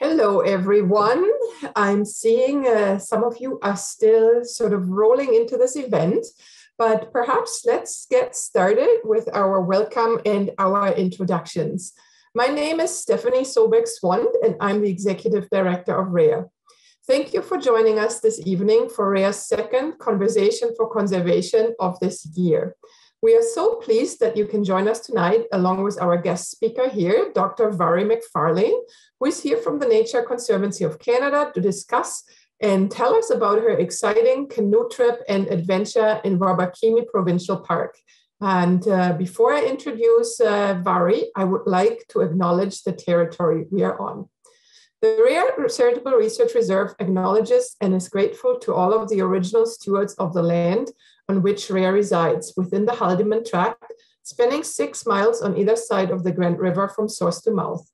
Hello, everyone. I'm seeing uh, some of you are still sort of rolling into this event, but perhaps let's get started with our welcome and our introductions. My name is Stephanie Sobek-Swant, and I'm the Executive Director of RARE. Thank you for joining us this evening for RARE's second Conversation for Conservation of this year. We are so pleased that you can join us tonight along with our guest speaker here, Dr. Mhairi McFarlane, who is here from the Nature Conservancy of Canada to discuss and tell us about her exciting canoe trip and adventure in Wabakimi Provincial Park. And uh, before I introduce uh, Mhairi, I would like to acknowledge the territory we are on. The Rare Charitable Research Reserve acknowledges and is grateful to all of the original stewards of the land on which Rare resides within the Haldimand Tract, spanning six miles on either side of the Grand River from source to mouth.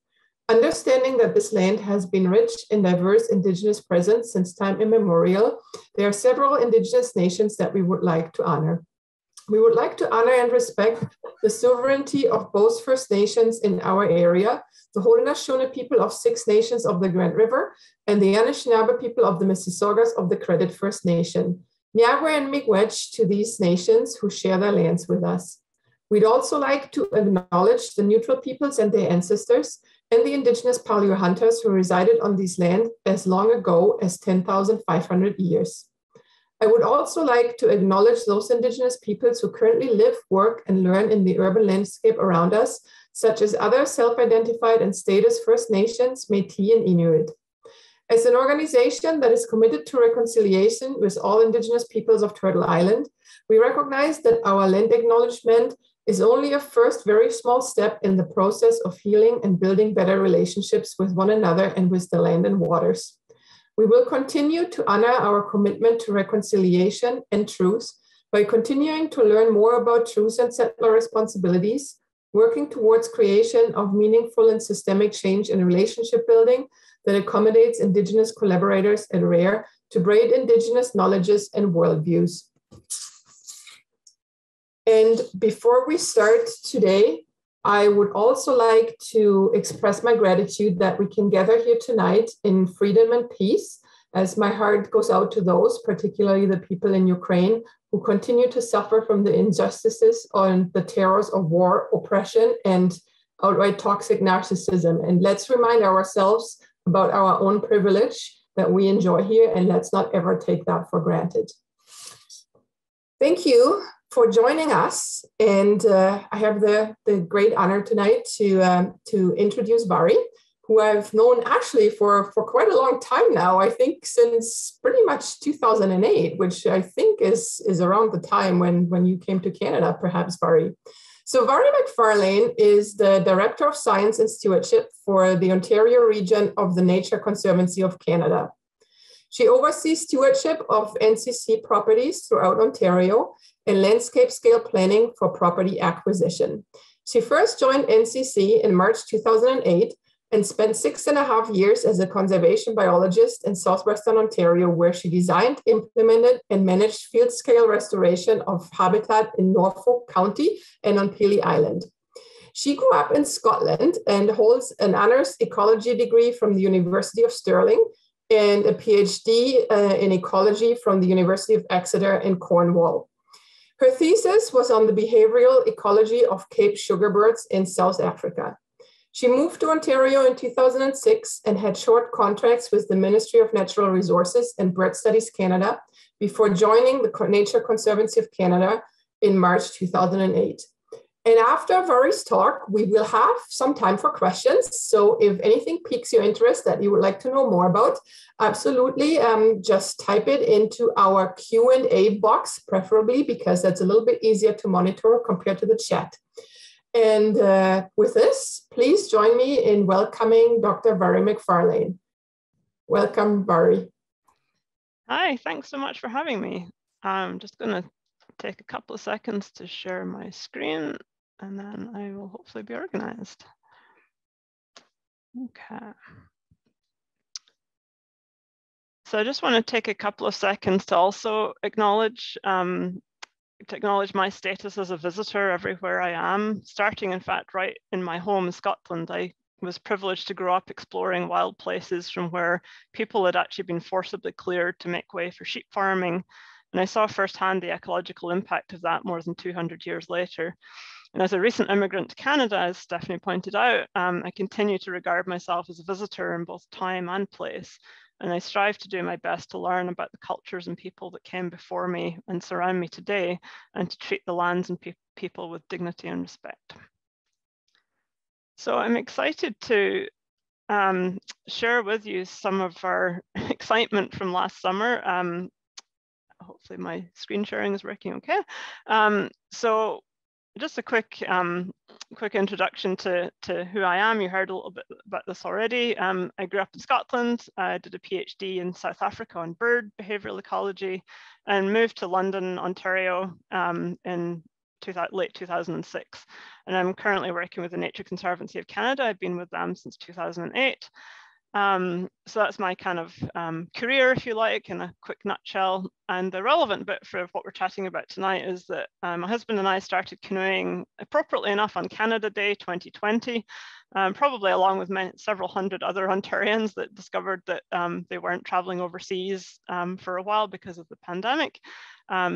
Understanding that this land has been rich in diverse Indigenous presence since time immemorial, there are several Indigenous nations that we would like to honor. We would like to honor and respect the sovereignty of both First Nations in our area, the Haudenosaunee people of six nations of the Grand River, and the Anishinaabe people of the Mississaugas of the Credit First Nation. Nyahwe and Miigwech to these nations who share their lands with us. We'd also like to acknowledge the neutral peoples and their ancestors and the indigenous paleo hunters who resided on these lands as long ago as 10,500 years. I would also like to acknowledge those indigenous peoples who currently live, work, and learn in the urban landscape around us, such as other self-identified and status First Nations, Métis, and Inuit. As an organization that is committed to reconciliation with all Indigenous peoples of Turtle Island, we recognize that our land acknowledgement is only a first very small step in the process of healing and building better relationships with one another and with the land and waters. We will continue to honor our commitment to reconciliation and truth by continuing to learn more about truth and settler responsibilities, working towards creation of meaningful and systemic change in relationship building that accommodates Indigenous collaborators at RARE to braid Indigenous knowledges and worldviews. And before we start today, I would also like to express my gratitude that we can gather here tonight in freedom and peace, as my heart goes out to those, particularly the people in Ukraine, who continue to suffer from the injustices and the terrors of war, oppression, and outright toxic narcissism. And let's remind ourselves about our own privilege that we enjoy here, and let's not ever take that for granted. Thank you for joining us, and uh, I have the, the great honor tonight to, um, to introduce Mhairi, who I've known actually for, for quite a long time now, I think since pretty much 2008, which I think is, is around the time when, when you came to Canada, perhaps, Mhairi. So Mhairi McFarlane is the Director of Science and Stewardship for the Ontario region of the Nature Conservancy of Canada. She oversees stewardship of NCC properties throughout Ontario and landscape scale planning for property acquisition. She first joined NCC in March 2008 and spent six and a half years as a conservation biologist in southwestern Ontario, where she designed, implemented, and managed field scale restoration of habitat in Norfolk County and on Pelee Island. She grew up in Scotland and holds an honors ecology degree from the University of Stirling and a PhD uh, in ecology from the University of Exeter in Cornwall. Her thesis was on the behavioral ecology of Cape sugarbirds in South Africa. She moved to Ontario in 2006 and had short contracts with the Ministry of Natural Resources and Bird Studies Canada before joining the Nature Conservancy of Canada in March 2008. And after Mhairi's talk, we will have some time for questions. So if anything piques your interest that you would like to know more about, absolutely um, just type it into our Q&A box, preferably because that's a little bit easier to monitor compared to the chat. And uh, with this, please join me in welcoming Dr. Mhairi McFarlane. Welcome, Mhairi. Hi, thanks so much for having me. I'm just going to take a couple of seconds to share my screen and then I will hopefully be organized. Okay. So I just want to take a couple of seconds to also acknowledge um, acknowledge my status as a visitor everywhere I am, starting in fact right in my home, Scotland. I was privileged to grow up exploring wild places from where people had actually been forcibly cleared to make way for sheep farming. And I saw firsthand the ecological impact of that more than 200 years later. And as a recent immigrant to Canada, as Stephanie pointed out, um, I continue to regard myself as a visitor in both time and place. And I strive to do my best to learn about the cultures and people that came before me and surround me today, and to treat the lands and pe people with dignity and respect. So I'm excited to um, share with you some of our excitement from last summer. Um, hopefully my screen sharing is working okay. Um, so just a quick um, quick introduction to, to who I am. You heard a little bit about this already. Um, I grew up in Scotland. I did a PhD in South Africa on bird behavioural ecology and moved to London, Ontario um, in late 2006. And I'm currently working with the Nature Conservancy of Canada. I've been with them since 2008. Um, so that's my kind of um, career, if you like, in a quick nutshell. And the relevant bit for what we're chatting about tonight is that um, my husband and I started canoeing appropriately enough on Canada Day 2020, um, probably along with many, several hundred other Ontarians that discovered that um, they weren't traveling overseas um, for a while because of the pandemic.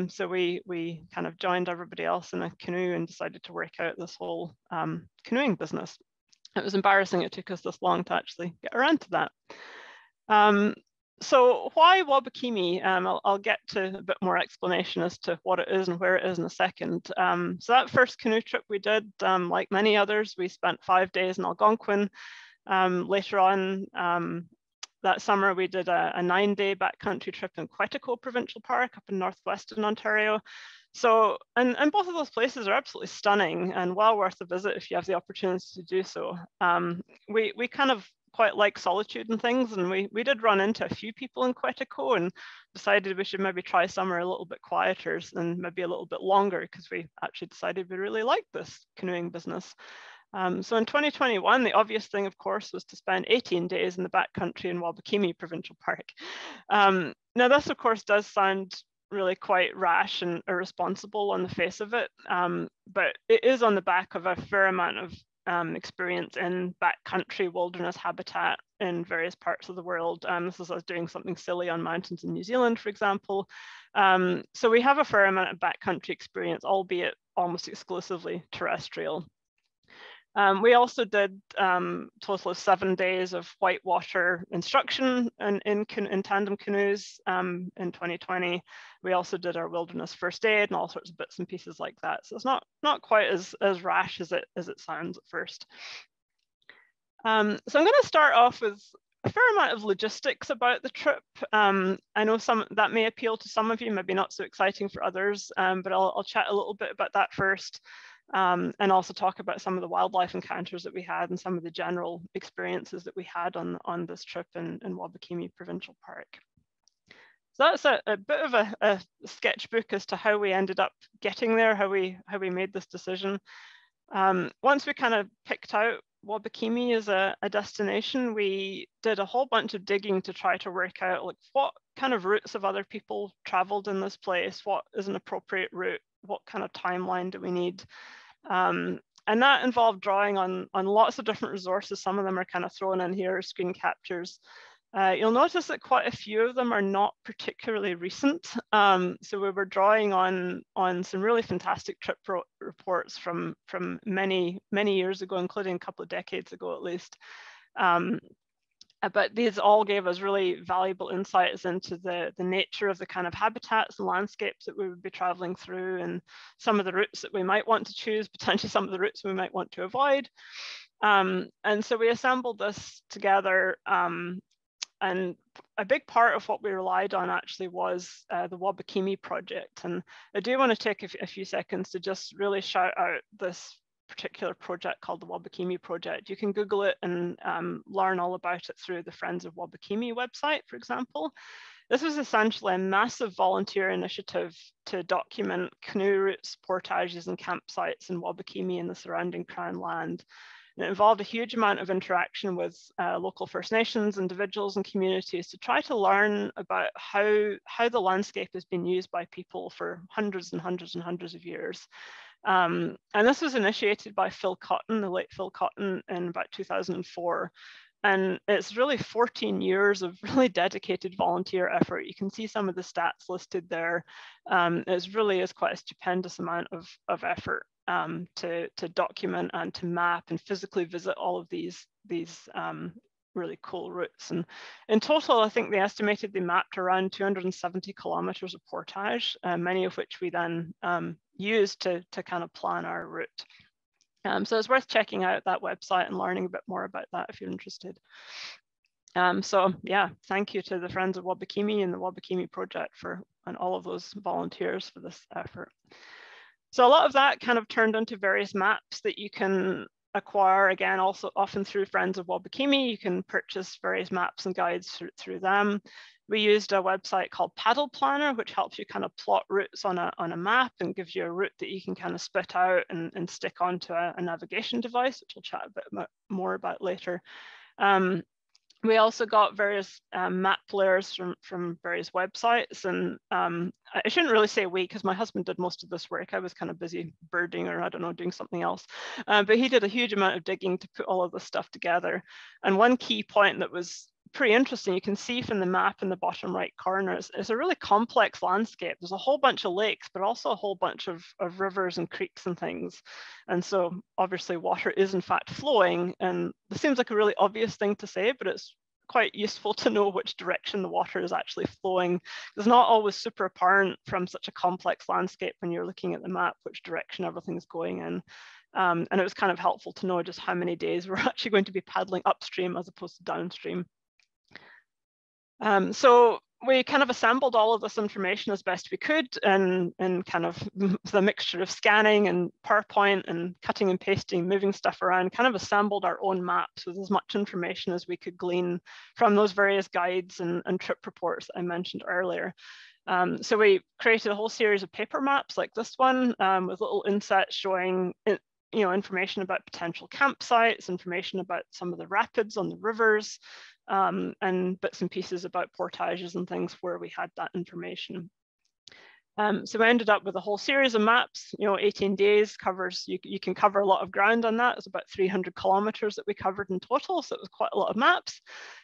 so we, we kind of joined everybody else in a canoe and decided to work out this whole canoeing business it was embarrassing it took us this long to actually get around to that. Um, so why Wabakimi? Um, I'll, I'll, get to a bit more explanation as to what it is and where it is in a second. Um, so that first canoe trip we did, um, like many others, we spent five days in Algonquin. Um, later on um, that summer, we did a, a nine-day backcountry trip in Quetico Provincial Park up in northwestern Ontario. So, and, and both of those places are absolutely stunning and well worth a visit if you have the opportunity to do so. Um, we, we kind of quite like solitude and things, and we, we did run into a few people in Quetico and decided we should maybe try somewhere a little bit quieter and maybe a little bit longer because we actually decided we really liked this canoeing business. Um, so in 2021, the obvious thing, of course, was to spend 18 days in the backcountry in Wabakimi Provincial Park. Um, now, this, of course, does sound really quite rash and irresponsible on the face of it. Um, but it is on the back of a fair amount of um, experience in backcountry wilderness habitat in various parts of the world. Um, this is us doing something silly on mountains in New Zealand, for example. Um, so we have a fair amount of backcountry experience, albeit almost exclusively terrestrial. Um, we also did um, total of seven days of whitewater instruction in, in, in tandem canoes um, in 2020. We also did our wilderness first aid and all sorts of bits and pieces like that. So it's not, not quite as, as rash as it, as it sounds at first. Um, so I'm going to start off with a fair amount of logistics about the trip. Um, I know some that may appeal to some of you, maybe not so exciting for others, um, but I'll, I'll, chat a little bit about that first um, and also talk about some of the wildlife encounters that we had and some of the general experiences that we had on, on this trip in, in Wabakimi Provincial Park. So that's a, a bit of a, a, sketchbook as to how we ended up getting there, how we, how we made this decision. Um, once we kind of picked out Wabakimi as a, a, destination, we did a whole bunch of digging to try to work out like what kind of routes have other people traveled in this place, what is an appropriate route, what kind of timeline do we need. Um, and that involved drawing on, on lots of different resources. Some of them are kind of thrown in here, screen captures. Uh, you'll notice that quite a few of them are not particularly recent. Um, so we were drawing on, on some really fantastic trip reports from, from many, many years ago, including a couple of decades ago at least. Um, but these all gave us really valuable insights into the, the nature of the kind of habitats and landscapes that we would be traveling through and some of the routes that we might want to choose, potentially some of the routes we might want to avoid. Um, and so we assembled this together um, and a big part of what we relied on actually was uh, the Wabakimi project. And I do want to take a, few seconds to just really shout out this particular project called the Wabakimi Project. You can Google it and um, learn all about it through the Friends of Wabakimi website, for example. This was essentially a massive volunteer initiative to document canoe routes, portages, and campsites in Wabakimi and the surrounding Crown land. And it involved a huge amount of interaction with uh, local First Nations, individuals, and communities to try to learn about how, how the landscape has been used by people for hundreds and hundreds and hundreds of years. Um, and this was initiated by Phil Cotton, the late Phil Cotton, in about 2004. And it's really 14 years of really dedicated volunteer effort. You can see some of the stats listed there. Um, it really is quite a stupendous amount of, of effort um, to, to document and to map and physically visit all of these, these um, really cool routes. And in total, I think they estimated they mapped around 270 kilometers of portage, uh, many of which we then um, used to, to kind of plan our route. Um, so it's worth checking out that website and learning a bit more about that if you're interested. Um, so yeah, thank you to the Friends of Wabakimi and the Wabakimi Project for and all of those volunteers for this effort. So a lot of that kind of turned into various maps that you can acquire again also often through friends of wabakimi. You can purchase various maps and guides through, through them. We used a website called paddle planner which helps you kind of plot routes on a, on a map and gives you a route that you can kind of spit out and, and stick onto a, a navigation device which we'll chat a bit more about later. Um, we also got various um, map layers from, from various websites. And um, I shouldn't really say we, because my husband did most of this work. I was kind of busy birding or I don't know, doing something else. Uh, but he did a huge amount of digging to put all of this stuff together. And one key point that was pretty interesting. You can see from the map in the bottom right corner, it's, it's, a really complex landscape. There's a whole bunch of lakes, but also a whole bunch of, of rivers and creeks and things. And so obviously water is in fact flowing. And this seems like a really obvious thing to say, but it's quite useful to know which direction the water is actually flowing. It's not always super apparent from such a complex landscape when you're looking at the map, which direction everything's going in. Um, and it was kind of helpful to know just how many days we're actually going to be paddling upstream as opposed to downstream. Um, so we kind of assembled all of this information as best we could and, kind of the mixture of scanning and PowerPoint and cutting and pasting, moving stuff around, kind of assembled our own maps with as much information as we could glean from those various guides and, and trip reports I mentioned earlier. Um, so we created a whole series of paper maps like this one um, with little insets showing you know, information about potential campsites, information about some of the rapids on the rivers, um, and bits and pieces about portages and things where we had that information. Um, so we ended up with a whole series of maps, you know, 18 days covers, you, you can cover a lot of ground on that. It's about 300 kilometers that we covered in total. So it was quite a lot of maps.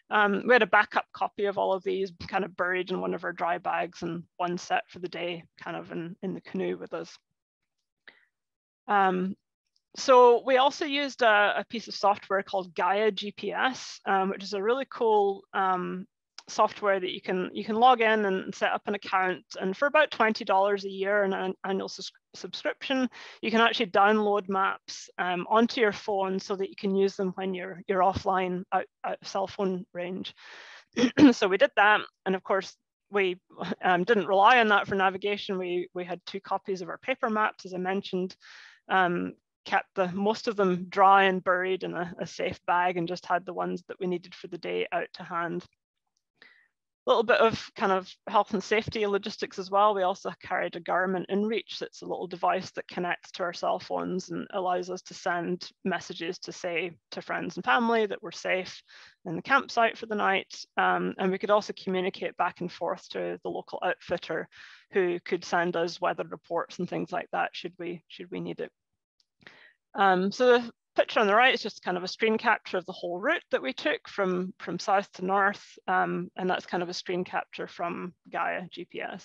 Um, we had a backup copy of all of these kind of buried in one of our dry bags and one set for the day kind of in, in the canoe with us. Um, so we also used a, a, piece of software called Gaia GPS, um, which is a really cool um, software that you can you can log in and set up an account. And for about twenty dollars a year and an annual subscription, you can actually download maps um, onto your phone so that you can use them when you're you're offline out, out cell phone range. so we did that, and of course we um, didn't rely on that for navigation. We we had two copies of our paper maps, as I mentioned. Um, kept the most of them dry and buried in a, a, safe bag and just had the ones that we needed for the day out to hand. A little bit of kind of health and safety logistics as well. We also carried a Garmin InReach that's a little device that connects to our cell phones and allows us to send messages to say to friends and family that we're safe in the campsite for the night. Um, and we could also communicate back and forth to the local outfitter who could send us weather reports and things like that should we, should we need it. Um, so the picture on the right is just kind of a screen capture of the whole route that we took from, from south to north. Um, and that's kind of a screen capture from Gaia GPS.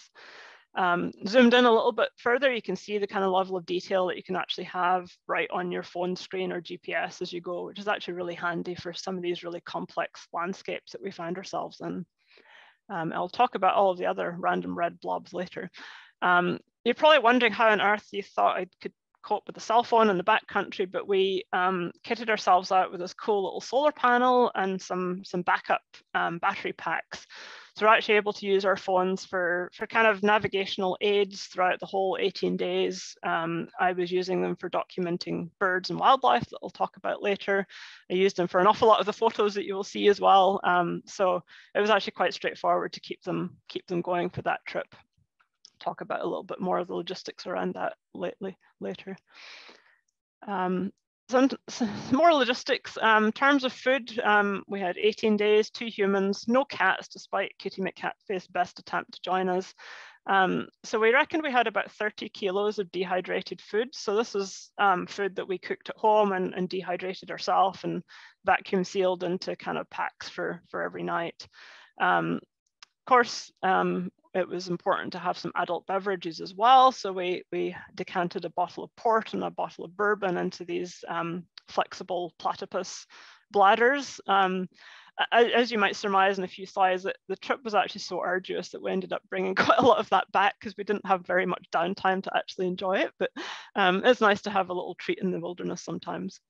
Um, zoomed in a little bit further, you can see the kind of level of detail that you can actually have right on your phone screen or GPS as you go, which is actually really handy for some of these really complex landscapes that we find ourselves in. Um, I'll talk about all of the other random red blobs later. Um, you're probably wondering how on earth you thought I could cope with the cell phone in the back country, but we um, kitted ourselves out with this cool little solar panel and some, some backup um, battery packs. So we're actually able to use our phones for, for kind of navigational aids throughout the whole 18 days. Um, I was using them for documenting birds and wildlife that I'll talk about later. I used them for an awful lot of the photos that you will see as well. Um, so it was actually quite straightforward to keep them, keep them going for that trip talk about a little bit more of the logistics around that lately, later. Um, some, some, more logistics. Um, in terms of food, um, we had 18 days, two humans, no cats, despite Kitty McCatface's best attempt to join us. Um, so we reckon we had about 30 kilos of dehydrated food. So this is um, food that we cooked at home and, and dehydrated ourselves and vacuum sealed into kind of packs for, for every night. Um, of course, um, it was important to have some adult beverages as well. So we, we decanted a bottle of port and a bottle of bourbon into these um, flexible platypus bladders. Um, as you might surmise in a few slides, the trip was actually so arduous that we ended up bringing quite a lot of that back because we didn't have very much downtime to actually enjoy it. But um, it's nice to have a little treat in the wilderness sometimes.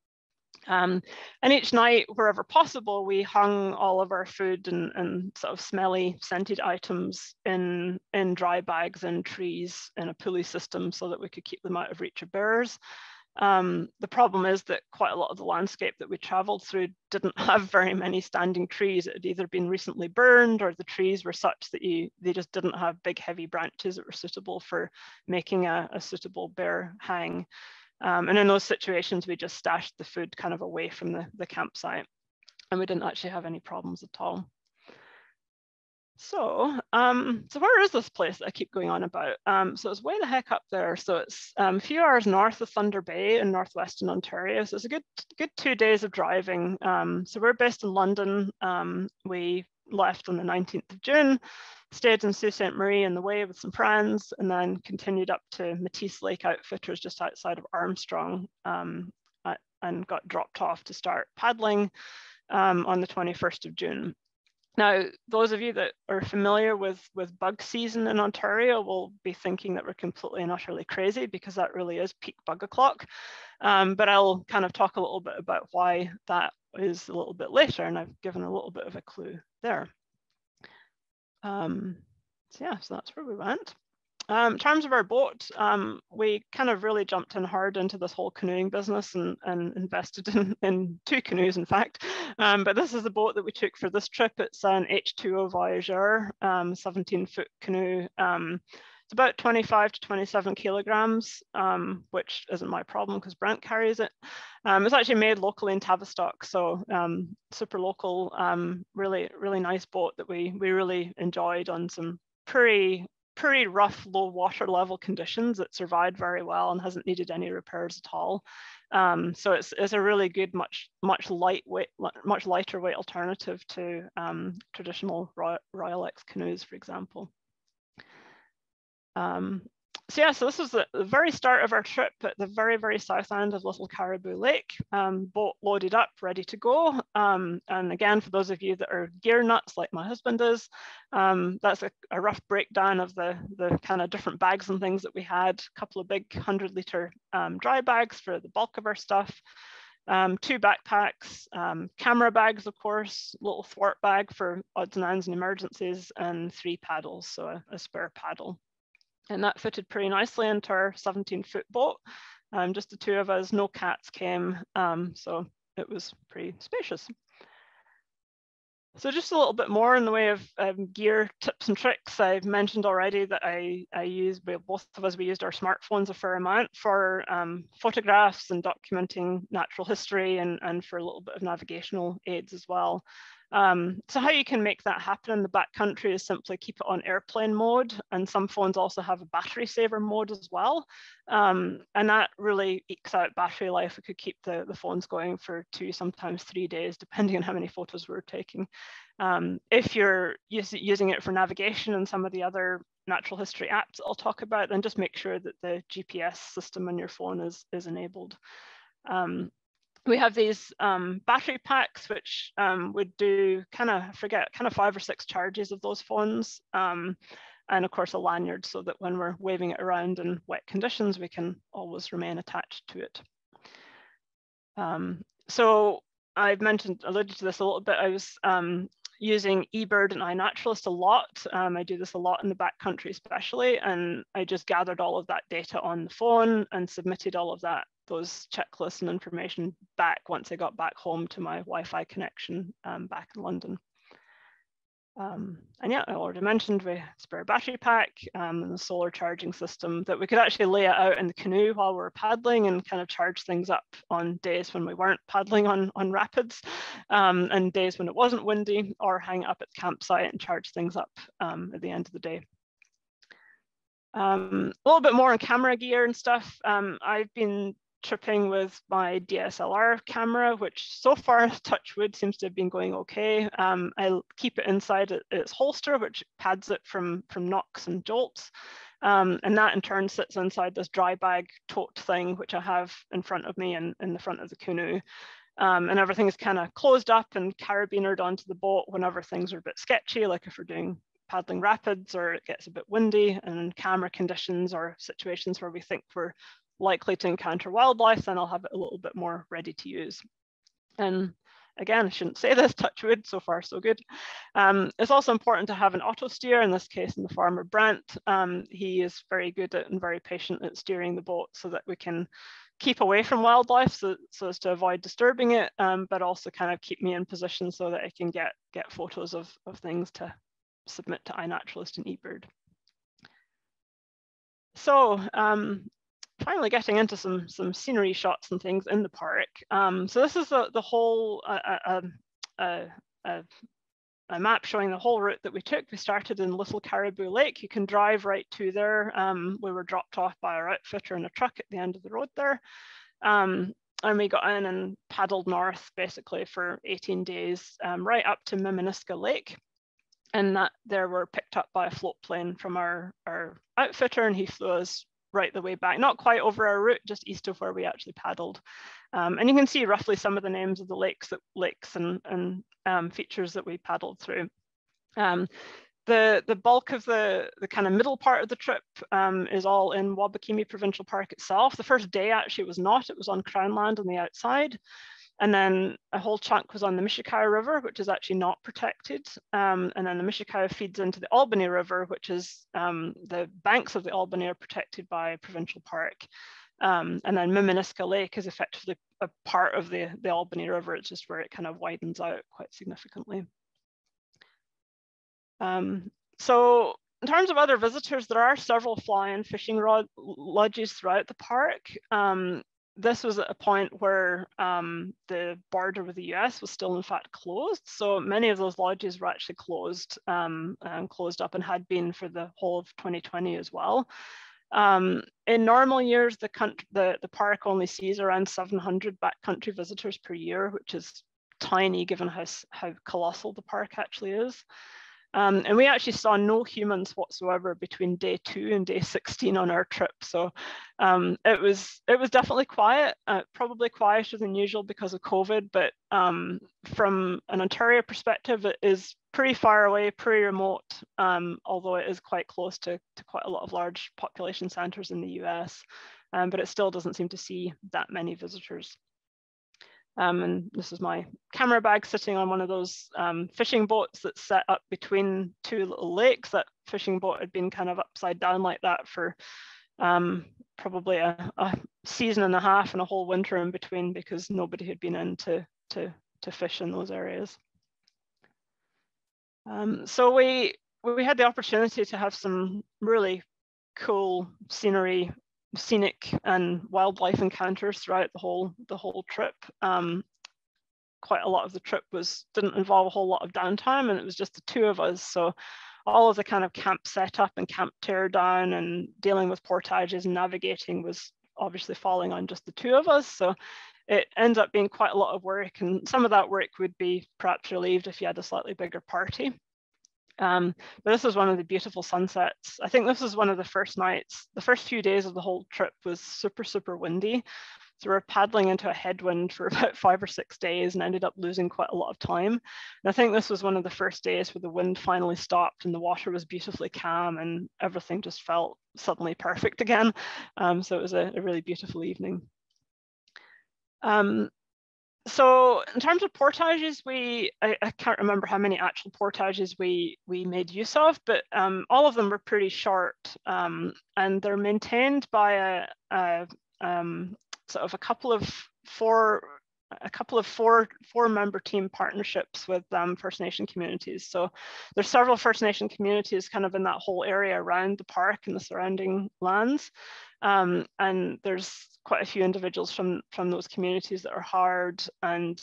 Um, and each night, wherever possible, we hung all of our food and, and sort of smelly scented items in, in dry bags in trees in a pulley system so that we could keep them out of reach of bears. Um, the problem is that quite a lot of the landscape that we traveled through didn't have very many standing trees. It had either been recently burned or the trees were such that you they just didn't have big heavy branches that were suitable for making a, a suitable bear hang. Um, and in those situations, we just stashed the food kind of away from the, the campsite and we didn't actually have any problems at all. So, um, so where is this place that I keep going on about? Um, so it's way the heck up there. So it's um, a few hours north of Thunder Bay in northwestern Ontario. So it's a good, good two days of driving. Um, so we're based in London. Um, we left on the 19th of June, stayed in Sault Ste. Marie in the way with some friends, and then continued up to Mattice Lake Outfitters just outside of Armstrong um, and got dropped off to start paddling on the 21st of June. Now, those of you that are familiar with, with bug season in Ontario will be thinking that we're completely and utterly crazy because that really is peak bug o'clock. Um, but I'll kind of talk a little bit about why that is a little bit later, and I've given a little bit of a clue there. Um, so yeah, so that's where we went. Um, in terms of our boat, um, we kind of really jumped in hard into this whole canoeing business and, and invested in, in two canoes, in fact. Um, but this is the boat that we took for this trip. It's an H2O Voyageur, 17 foot canoe. It's about 25 to 27 kilograms, um, which isn't my problem because Brent carries it. Um, it's actually made locally in Tavistock, so um, super local, um, really, really nice boat that we, we really enjoyed on some pretty pretty rough low water level conditions. It survived very well and hasn't needed any repairs at all. Um, so it's, it's a really good, much much lightweight, much lighter weight alternative to um, traditional Royalex canoes, for example. Um, so yeah, so this was the, the, very start of our trip at the very, very south end of Little Caribou Lake. Um, boat loaded up, ready to go. Um, and again, for those of you that are gear nuts like my husband is, um, that's a, a, rough breakdown of the, the kind of different bags and things that we had. A couple of big 100 litre um, dry bags for the bulk of our stuff. Um, two backpacks, um, camera bags, of course, little thwart bag for odds and ends and emergencies, and three paddles, so a, a spare paddle. And that fitted pretty nicely into our 17 foot boat. Um, just the two of us, no cats came. Um, so it was pretty spacious. So just a little bit more in the way of um, gear tips and tricks. I've mentioned already that I, I use, both of us, we used our smartphones a fair amount for um, photographs and documenting natural history and, and for a little bit of navigational aids as well. Um, so how you can make that happen in the backcountry is simply keep it on airplane mode. And some phones also have a battery saver mode as well. Um, and that really ekes out battery life. We could keep the, the phones going for two, sometimes three days, depending on how many photos we're taking. Um, if you're using it for navigation and some of the other natural history apps I'll talk about, then just make sure that the GPS system on your phone is, is enabled. Um, we have these um, battery packs, which um, would do kind of, forget, kind of five or six charges of those phones. Um, and of course a lanyard so that when we're waving it around in wet conditions, we can always remain attached to it. Um, so I've mentioned, alluded to this a little bit. I was um, using eBird and iNaturalist a lot. Um, I do this a lot in the backcountry especially, and I just gathered all of that data on the phone and submitted all of that those checklists and information back once I got back home to my Wi-Fi connection um, back in London. Um, and yeah, I already mentioned we spare battery pack um, and the solar charging system that we could actually lay it out in the canoe while we were paddling and kind of charge things up on days when we weren't paddling on, on rapids um, and days when it wasn't windy or hang up at the campsite and charge things up um, at the end of the day. Um, a little bit more on camera gear and stuff. Um, I've been tripping with my DSLR camera, which so far, touch wood, seems to have been going okay. Um, I keep it inside its holster, which pads it from, from knocks and jolts. Um, and that in turn sits inside this dry bag tote thing, which I have in front of me and in the front of the canoe. Um, and everything is kind of closed up and carabinered onto the boat whenever things are a bit sketchy, like if we're doing paddling rapids or it gets a bit windy and camera conditions or situations where we think we're likely to encounter wildlife, then I'll have it a little bit more ready to use. And again, I shouldn't say this, touch wood, so far so good. Um, it's also important to have an auto steer, in this case in the farmer Brent. Um, he is very good at and very patient at steering the boat so that we can keep away from wildlife so, so as to avoid disturbing it, um, but also kind of keep me in position so that I can get, get photos of, of things to submit to iNaturalist and eBird. So um, finally getting into some some scenery shots and things in the park. Um, so this is the, the whole uh, uh, uh, a map showing the whole route that we took. We started in Little Caribou Lake. You can drive right to there. Um, we were dropped off by our outfitter in a truck at the end of the road there. Um, and we got in and paddled north basically for 18 days, um, right up to Miminisca Lake. And that there were picked up by a float plane from our, our outfitter and he flew us right the way back, not quite over our route, just east of where we actually paddled. Um, and you can see roughly some of the names of the lakes, that, lakes and, and um, features that we paddled through. Um, the, the bulk of the, the kind of middle part of the trip um, is all in Wabakimi Provincial Park itself. The first day actually was not, it was on Crown Land on the outside. And then a whole chunk was on the Misehkow River, which is actually not protected. Um, and then the Misehkow feeds into the Albany River, which is um, the banks of the Albany are protected by provincial park. Um, and then Miminisca Lake is effectively a part of the, the Albany River. It's just where it kind of widens out quite significantly. Um, so in terms of other visitors, there are several fly-in fishing rod lodges throughout the park. Um, this was at a point where um, the border with the US was still in fact closed. So many of those lodges were actually closed um, and closed up and had been for the whole of 2020 as well. Um, in normal years, the, country, the, the park only sees around 700 backcountry visitors per year, which is tiny given how, how colossal the park actually is. Um, and we actually saw no humans whatsoever between day two and day 16 on our trip. So um, it was it was definitely quiet, uh, probably quieter than usual because of COVID. But um, from an Ontario perspective, it is pretty far away, pretty remote, um, although it is quite close to, to quite a lot of large population centers in the US. Um, but it still doesn't seem to see that many visitors. Um, and this is my camera bag sitting on one of those um, fishing boats that's set up between two little lakes. That fishing boat had been kind of upside down like that for um, probably a, a, season and a half and a whole winter in between because nobody had been in to, to, to fish in those areas. Um, so we, we had the opportunity to have some really cool scenery scenic and wildlife encounters throughout the whole the whole trip. Um, quite a lot of the trip was didn't involve a whole lot of downtime, and it was just the two of us. So all of the kind of camp setup and camp tear down and dealing with portages and navigating was obviously falling on just the two of us. So it ends up being quite a lot of work, and some of that work would be perhaps relieved if you had a slightly bigger party. Um, but this is one of the beautiful sunsets. I think this is one of the first nights, the first few days of the whole trip was super, super windy. So we are paddling into a headwind for about five or six days and ended up losing quite a lot of time. And I think this was one of the first days where the wind finally stopped and the water was beautifully calm and everything just felt suddenly perfect again. Um, so it was a, a really beautiful evening. Um, so in terms of portages, we I, I, can't remember how many actual portages we we made use of, but um, all of them were pretty short, um, and they're maintained by a, a um, sort of a couple of four a couple of four four member team partnerships with um, First Nation communities. So there's several First Nation communities kind of in that whole area around the park and the surrounding lands. Um, and there's quite a few individuals from, from those communities that are hard and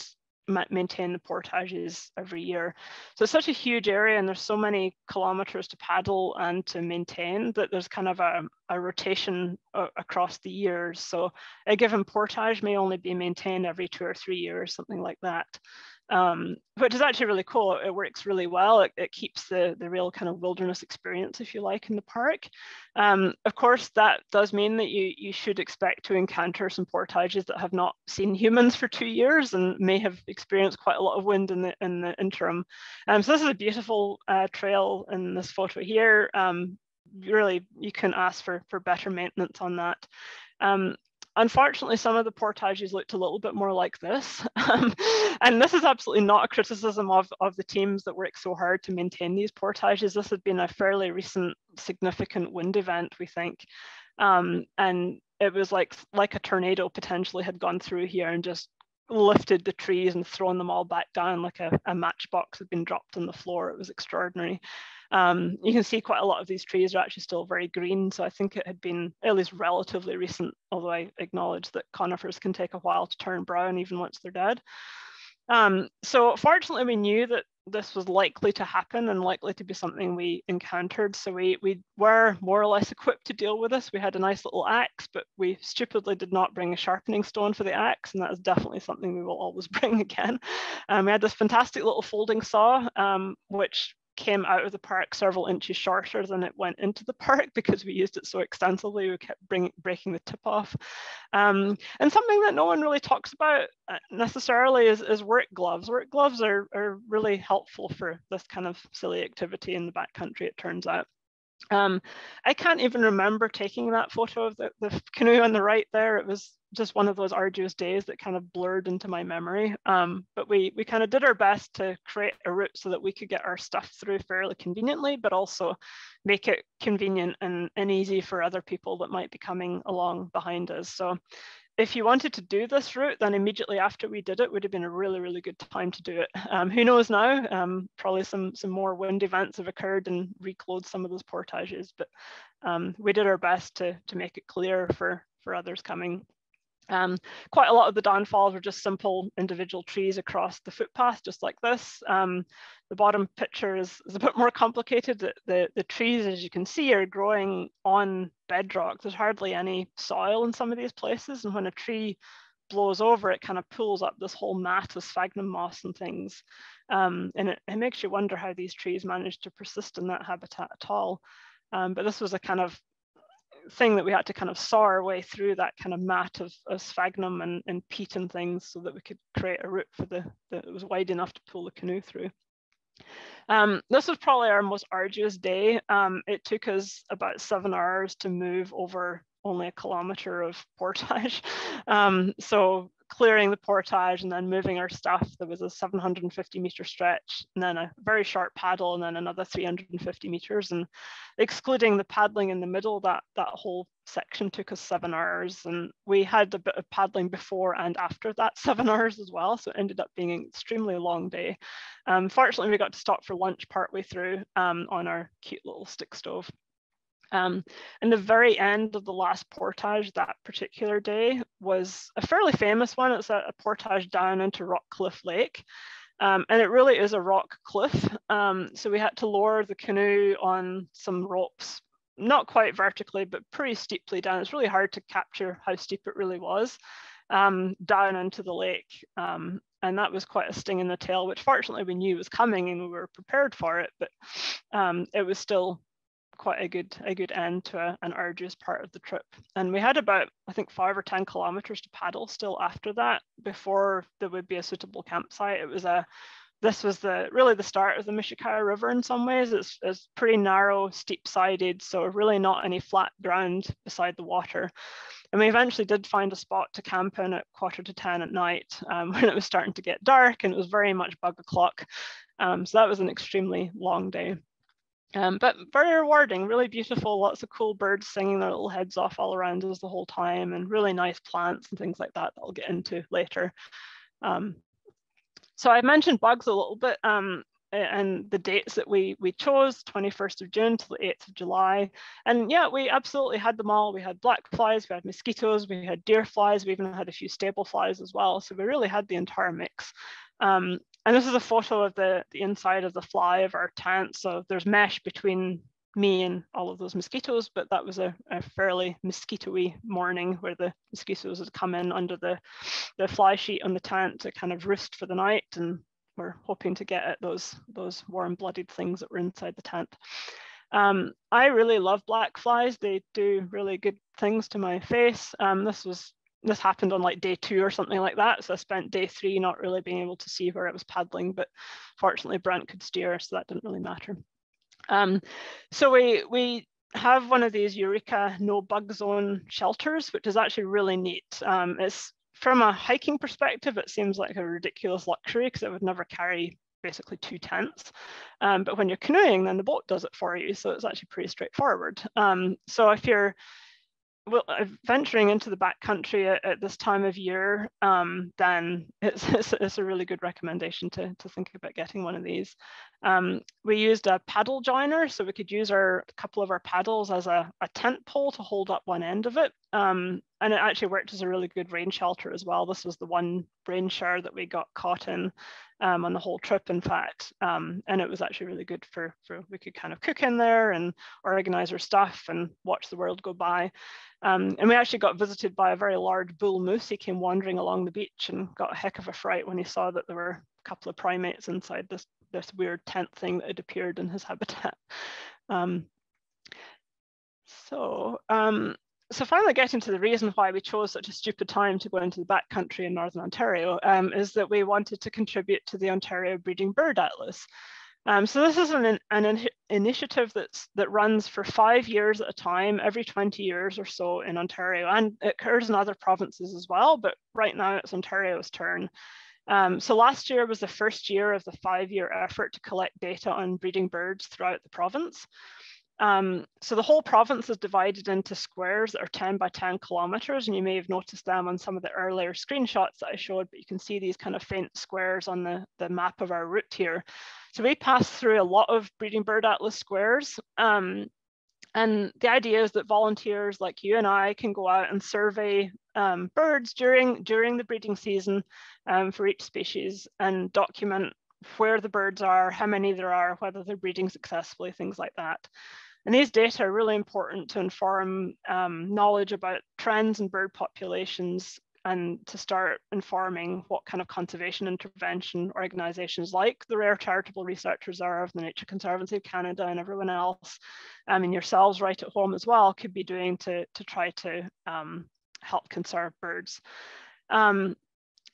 maintain the portages every year. So it's such a huge area and there's so many kilometers to paddle and to maintain that there's kind of a, a rotation across the years. So a given portage may only be maintained every two or three years, something like that um, which is actually really cool. It works really well. It, it, keeps the, the real kind of wilderness experience, if you like, in the park. Um, of course, that does mean that you, you should expect to encounter some portages that have not seen humans for two years and may have experienced quite a lot of wind in the, in the interim. Um, so this is a beautiful uh, trail in this photo here. Um, really, you can ask for, for better maintenance on that. Um, Unfortunately, some of the portages looked a little bit more like this. Um, and this is absolutely not a criticism of, of the teams that work so hard to maintain these portages. This had been a fairly recent significant wind event, we think. Um, and it was like, like a tornado potentially had gone through here and just lifted the trees and thrown them all back down like a, a matchbox had been dropped on the floor. It was extraordinary. Um, you can see quite a lot of these trees are actually still very green. So I think it had been at least relatively recent, although I acknowledge that conifers can take a while to turn brown even once they're dead. Um, so fortunately, we knew that this was likely to happen and likely to be something we encountered. So we, we were more or less equipped to deal with this. We had a nice little axe, but we stupidly did not bring a sharpening stone for the axe. And that is definitely something we will always bring again. Um, we had this fantastic little folding saw, um, which came out of the park several inches shorter than it went into the park because we used it so extensively. We kept breaking the tip off. Um, and something that no one really talks about uh, necessarily is, is work gloves. Work gloves are, are really helpful for this kind of silly activity in the backcountry, it turns out. Um, I can't even remember taking that photo of the, the canoe on the right there. It was just one of those arduous days that kind of blurred into my memory. Um, but we we kind of did our best to create a route so that we could get our stuff through fairly conveniently, but also make it convenient and, and easy for other people that might be coming along behind us. So if you wanted to do this route, then immediately after we did it would have been a really, really good time to do it. Um, who knows now? Um, probably some some more wind events have occurred and reclosed some of those portages, but um, we did our best to to make it clear for for others coming um, quite a lot of the downfalls were just simple individual trees across the footpath, just like this. Um, the bottom picture is, is, a bit more complicated. The, the, the, trees, as you can see, are growing on bedrock. There's hardly any soil in some of these places. And when a tree blows over, it kind of pulls up this whole mat of sphagnum moss and things. Um, and it, it, makes you wonder how these trees managed to persist in that habitat at all. Um, but this was a kind of thing that we had to kind of saw our way through that kind of mat of, of sphagnum and, and peat and things so that we could create a route for the that was wide enough to pull the canoe through. Um, this was probably our most arduous day. Um, it took us about seven hours to move over only a kilometer of portage. Um, so clearing the portage and then moving our stuff. There was a 750 meter stretch and then a very short paddle and then another 350 meters. And excluding the paddling in the middle, that, that whole section took us seven hours. And we had a bit of paddling before and after that seven hours as well. So it ended up being an extremely long day. Um, fortunately, we got to stop for lunch partway through um, on our cute little stick stove. Um, and the very end of the last portage that particular day was a fairly famous one. It's a, a portage down into Rockcliffe Lake. Um, and it really is a rock cliff. Um, so we had to lower the canoe on some ropes, not quite vertically, but pretty steeply down. It's really hard to capture how steep it really was um, down into the lake. Um, and that was quite a sting in the tail, which fortunately we knew was coming and we were prepared for it, but um, it was still quite a good a good end to a, an arduous part of the trip. And we had about I think five or ten kilometers to paddle still after that before there would be a suitable campsite. It was a this was the really the start of the Misehkow River in some ways. It's, it's pretty narrow, steep-sided, so really not any flat ground beside the water. And we eventually did find a spot to camp in at quarter to 10 at night um, when it was starting to get dark and it was very much bug o'clock. Um, so that was an extremely long day. Um, but very rewarding, really beautiful, lots of cool birds singing their little heads off all around us the whole time and really nice plants and things like that that I'll get into later. Um, so I mentioned bugs a little bit um, and the dates that we, we chose, 21st of June to the 8th of July. And yeah, we absolutely had them all. We had black flies, we had mosquitoes, we had deer flies, we even had a few stable flies as well. So we really had the entire mix. Um, and this is a photo of the, the inside of the fly of our tent. So there's mesh between me and all of those mosquitoes, but that was a, a fairly mosquito-y morning where the mosquitoes had come in under the, the fly sheet on the tent to kind of roost for the night. And we're hoping to get at those, those warm-blooded things that were inside the tent. Um, I really love black flies. They do really good things to my face. Um, this was this happened on like day two or something like that. So I spent day three not really being able to see where it was paddling, but fortunately Brent could steer, so that didn't really matter. Um, so we, we have one of these Eureka no bug zone shelters, which is actually really neat. Um, it's from a hiking perspective, it seems like a ridiculous luxury because it would never carry basically two tents. Um, but when you're canoeing, then the boat does it for you. So it's actually pretty straightforward. Um, so if you're well, venturing into the backcountry at, at, this time of year, um, then it's, it's, it's, a really good recommendation to, to think about getting one of these. Um, we used a paddle joiner, so we could use our a couple of our paddles as a, a tent pole to hold up one end of it. Um, and it actually worked as a really good rain shelter as well. This was the one rain shower that we got caught in um, on the whole trip, in fact. Um, and it was actually really good for, for, we could kind of cook in there and organize our stuff and watch the world go by. Um, and we actually got visited by a very large bull moose. He came wandering along the beach and got a heck of a fright when he saw that there were a couple of primates inside this, this weird tent thing that had appeared in his habitat. Um, so um, so finally getting to the reason why we chose such a stupid time to go into the backcountry in Northern Ontario um, is that we wanted to contribute to the Ontario Breeding Bird Atlas. Um, so this is an, an in initiative that's, that runs for five years at a time, every 20 years or so in Ontario, and it occurs in other provinces as well, but right now it's Ontario's turn. Um, so last year was the first year of the five-year effort to collect data on breeding birds throughout the province. Um, so the whole province is divided into squares that are 10 by 10 kilometers, and you may have noticed them on some of the earlier screenshots that I showed, but you can see these kind of faint squares on the, the map of our route here. So we pass through a lot of breeding bird atlas squares. Um, and the idea is that volunteers like you and I can go out and survey um, birds during, during the breeding season um, for each species and document where the birds are, how many there are, whether they're breeding successfully, things like that. And these data are really important to inform um, knowledge about trends in bird populations and to start informing what kind of conservation intervention organizations like the Rare Charitable Research Reserve, the Nature Conservancy of Canada, and everyone else, I mean yourselves right at home as well, could be doing to, to try to um, help conserve birds. Um,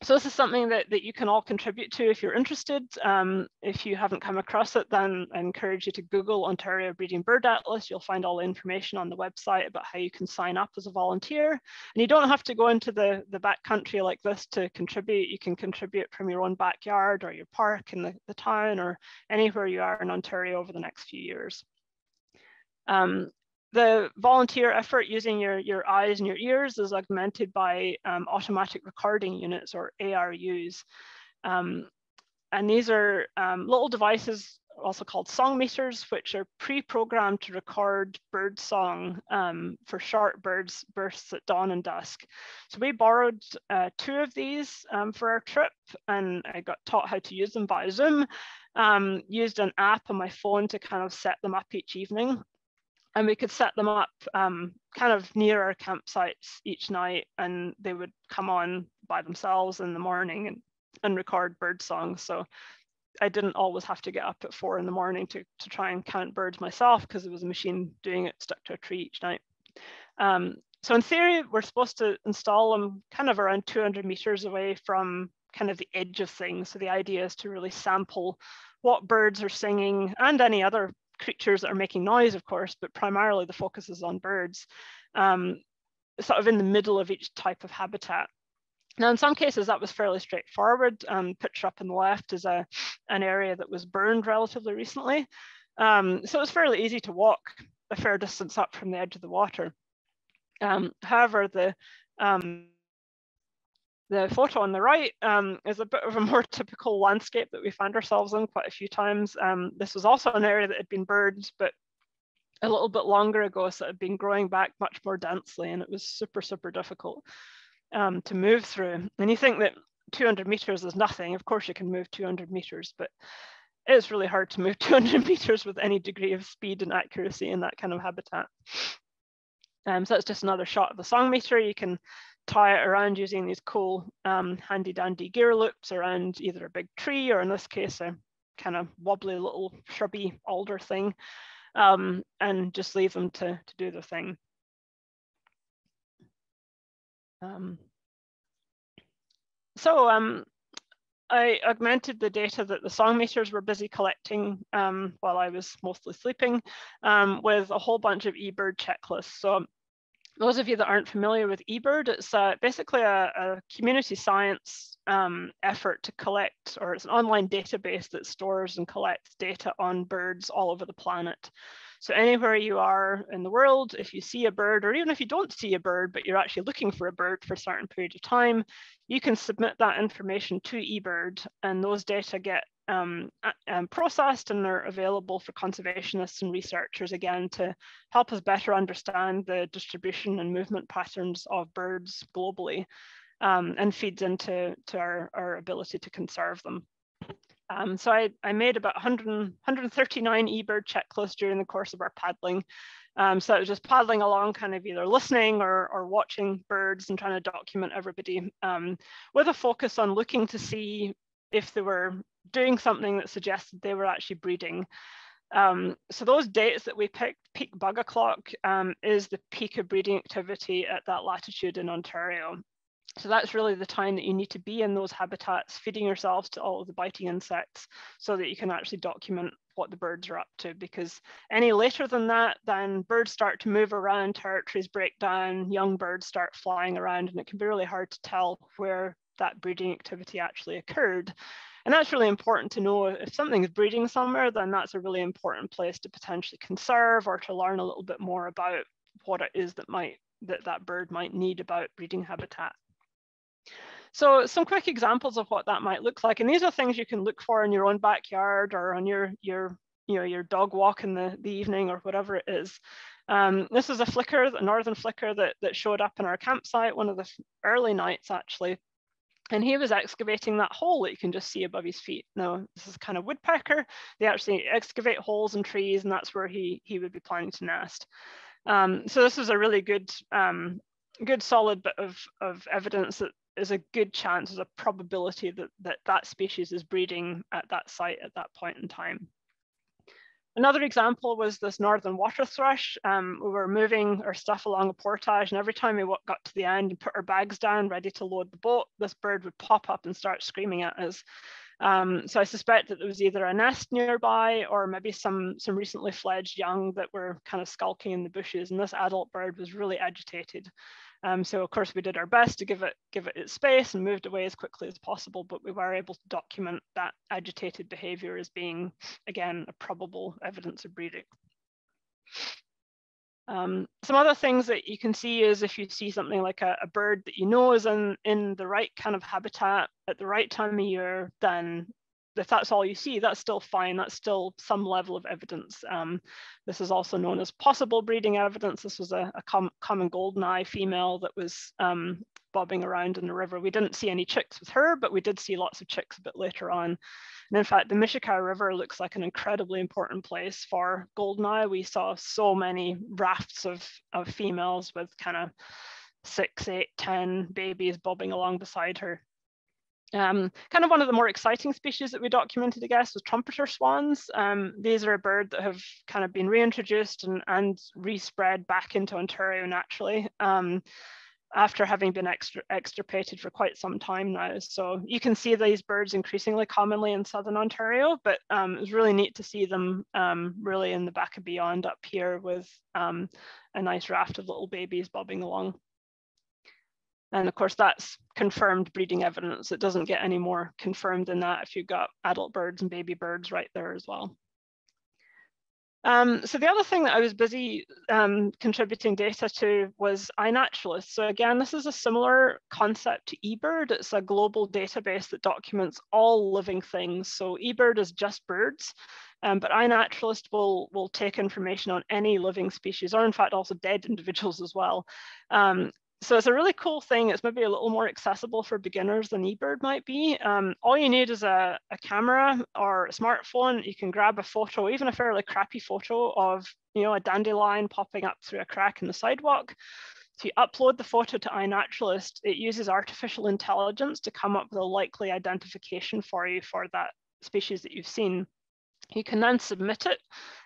so this is something that, that you can all contribute to if you're interested. Um, if you haven't come across it, then I encourage you to Google Ontario Breeding Bird Atlas. You'll find all the information on the website about how you can sign up as a volunteer. And you don't have to go into the, the back country like this to contribute. You can contribute from your own backyard or your park in the, the town or anywhere you are in Ontario over the next few years. Um, the volunteer effort using your, your eyes and your ears is augmented by um, automatic recording units or ARUs. Um, and these are um, little devices also called song meters, which are pre-programmed to record bird song um, for short birds bursts at dawn and dusk. So we borrowed uh, two of these um, for our trip and I got taught how to use them via Zoom. Um, used an app on my phone to kind of set them up each evening and we could set them up um, kind of near our campsites each night and they would come on by themselves in the morning and, and record bird songs. So i didn't always have to get up at four in the morning to, to try and count birds myself because there was a machine doing it stuck to a tree each night. Um, so in theory we're supposed to install them kind of around 200 meters away from kind of the edge of things. So the idea is to really sample what birds are singing and any other creatures that are making noise, of course, but primarily the focus is on birds, um, sort of in the middle of each type of habitat. Now, in some cases, that was fairly straightforward. Um, picture up on the left is a, an area that was burned relatively recently. Um, so it was fairly easy to walk a fair distance up from the edge of the water. Um, however, the um, the photo on the right um, is a bit of a more typical landscape that we found ourselves in quite a few times. Um, this was also an area that had been burned, but a little bit longer ago, so it had been growing back much more densely and it was super, super difficult um, to move through. And you think that 200 meters is nothing. Of course, you can move 200 meters, but it's really hard to move 200 meters with any degree of speed and accuracy in that kind of habitat. Um, so that's just another shot of the song meter. You can tie it around using these cool um, handy dandy gear loops around either a big tree or in this case, a kind of wobbly little shrubby alder thing um, and just leave them to, to do their thing. Um, so um, I augmented the data that the song meters were busy collecting um, while I was mostly sleeping um, with a whole bunch of eBird checklists. So those of you that aren't familiar with eBird, it's uh, basically a, a, community science um, effort to collect, or it's an online database that stores and collects data on birds all over the planet. So anywhere you are in the world, if you see a bird, or even if you don't see a bird, but you're actually looking for a bird for a certain period of time, you can submit that information to eBird and those data get um, um, processed and they're available for conservationists and researchers again to help us better understand the distribution and movement patterns of birds globally um, and feeds into to our, our ability to conserve them. Um, so I, I made about 100, 139 eBird checklists during the course of our paddling. Um, so I was just paddling along, kind of either listening or, or watching birds and trying to document everybody um, with a focus on looking to see if they were doing something that suggested they were actually breeding. Um, so those dates that we picked, peak bug o'clock um, is the peak of breeding activity at that latitude in Ontario. So that's really the time that you need to be in those habitats, feeding yourselves to all of the biting insects so that you can actually document what the birds are up to. Because any later than that, then birds start to move around, territories break down, young birds start flying around, and it can be really hard to tell where that breeding activity actually occurred. And that's really important to know if something is breeding somewhere, then that's a really important place to potentially conserve or to learn a little bit more about what it is that might that that bird might need about breeding habitat. So some quick examples of what that might look like. And these are things you can look for in your own backyard or on your, your, you know, your dog walk in the, the evening or whatever it is. Um, this is a flicker, a northern flicker that, that showed up in our campsite one of the early nights actually. And he was excavating that hole that you can just see above his feet. Now, this is kind of woodpecker. They actually excavate holes in trees and that's where he, he would be planning to nest. Um, so this is a really good, um, good solid bit of, of evidence that there's a good chance, there's a probability that, that that species is breeding at that site at that point in time. Another example was this northern water thrush. Um, we were moving our stuff along a portage and every time we got to the end and put our bags down ready to load the boat, this bird would pop up and start screaming at us. Um, so I suspect that there was either a nest nearby or maybe some, some recently fledged young that were kind of skulking in the bushes and this adult bird was really agitated. Um, so of course we did our best to give it give it its space and moved away as quickly as possible, but we were able to document that agitated behavior as being, again, a probable evidence of breeding. Um, some other things that you can see is if you see something like a, a, bird that you know is in, in the right kind of habitat at the right time of year, then if that's all you see, that's still fine. That's still some level of evidence. Um, this is also known as possible breeding evidence. This was a, a com common goldeneye female that was um, bobbing around in the river. We didn't see any chicks with her, but we did see lots of chicks a bit later on. And in fact, the Misehkow River looks like an incredibly important place for goldeneye. We saw so many rafts of, of females with kind of six, eight, ten babies bobbing along beside her. Um, kind of one of the more exciting species that we documented, I guess, was trumpeter swans. Um, these are a bird that have kind of been reintroduced and, and respread back into Ontario naturally um, after having been extirpated for quite some time now. So you can see these birds increasingly commonly in Southern Ontario, but um, it was really neat to see them um, really in the back of beyond up here with um, a nice raft of little babies bobbing along. And of course, that's confirmed breeding evidence. It doesn't get any more confirmed than that if you've got adult birds and baby birds right there as well. Um, so the other thing that I was busy um, contributing data to was iNaturalist. So again, this is a similar concept to eBird. It's a global database that documents all living things. So eBird is just birds, um, but iNaturalist will, will take information on any living species, or in fact also dead individuals as well. So it's a really cool thing. It's maybe a little more accessible for beginners than eBird might be. Um, all you need is a, a, camera or a smartphone. You can grab a photo, even a fairly crappy photo of you know a dandelion popping up through a crack in the sidewalk. So you upload the photo to iNaturalist. It uses artificial intelligence to come up with a likely identification for you for that species that you've seen. You can then submit it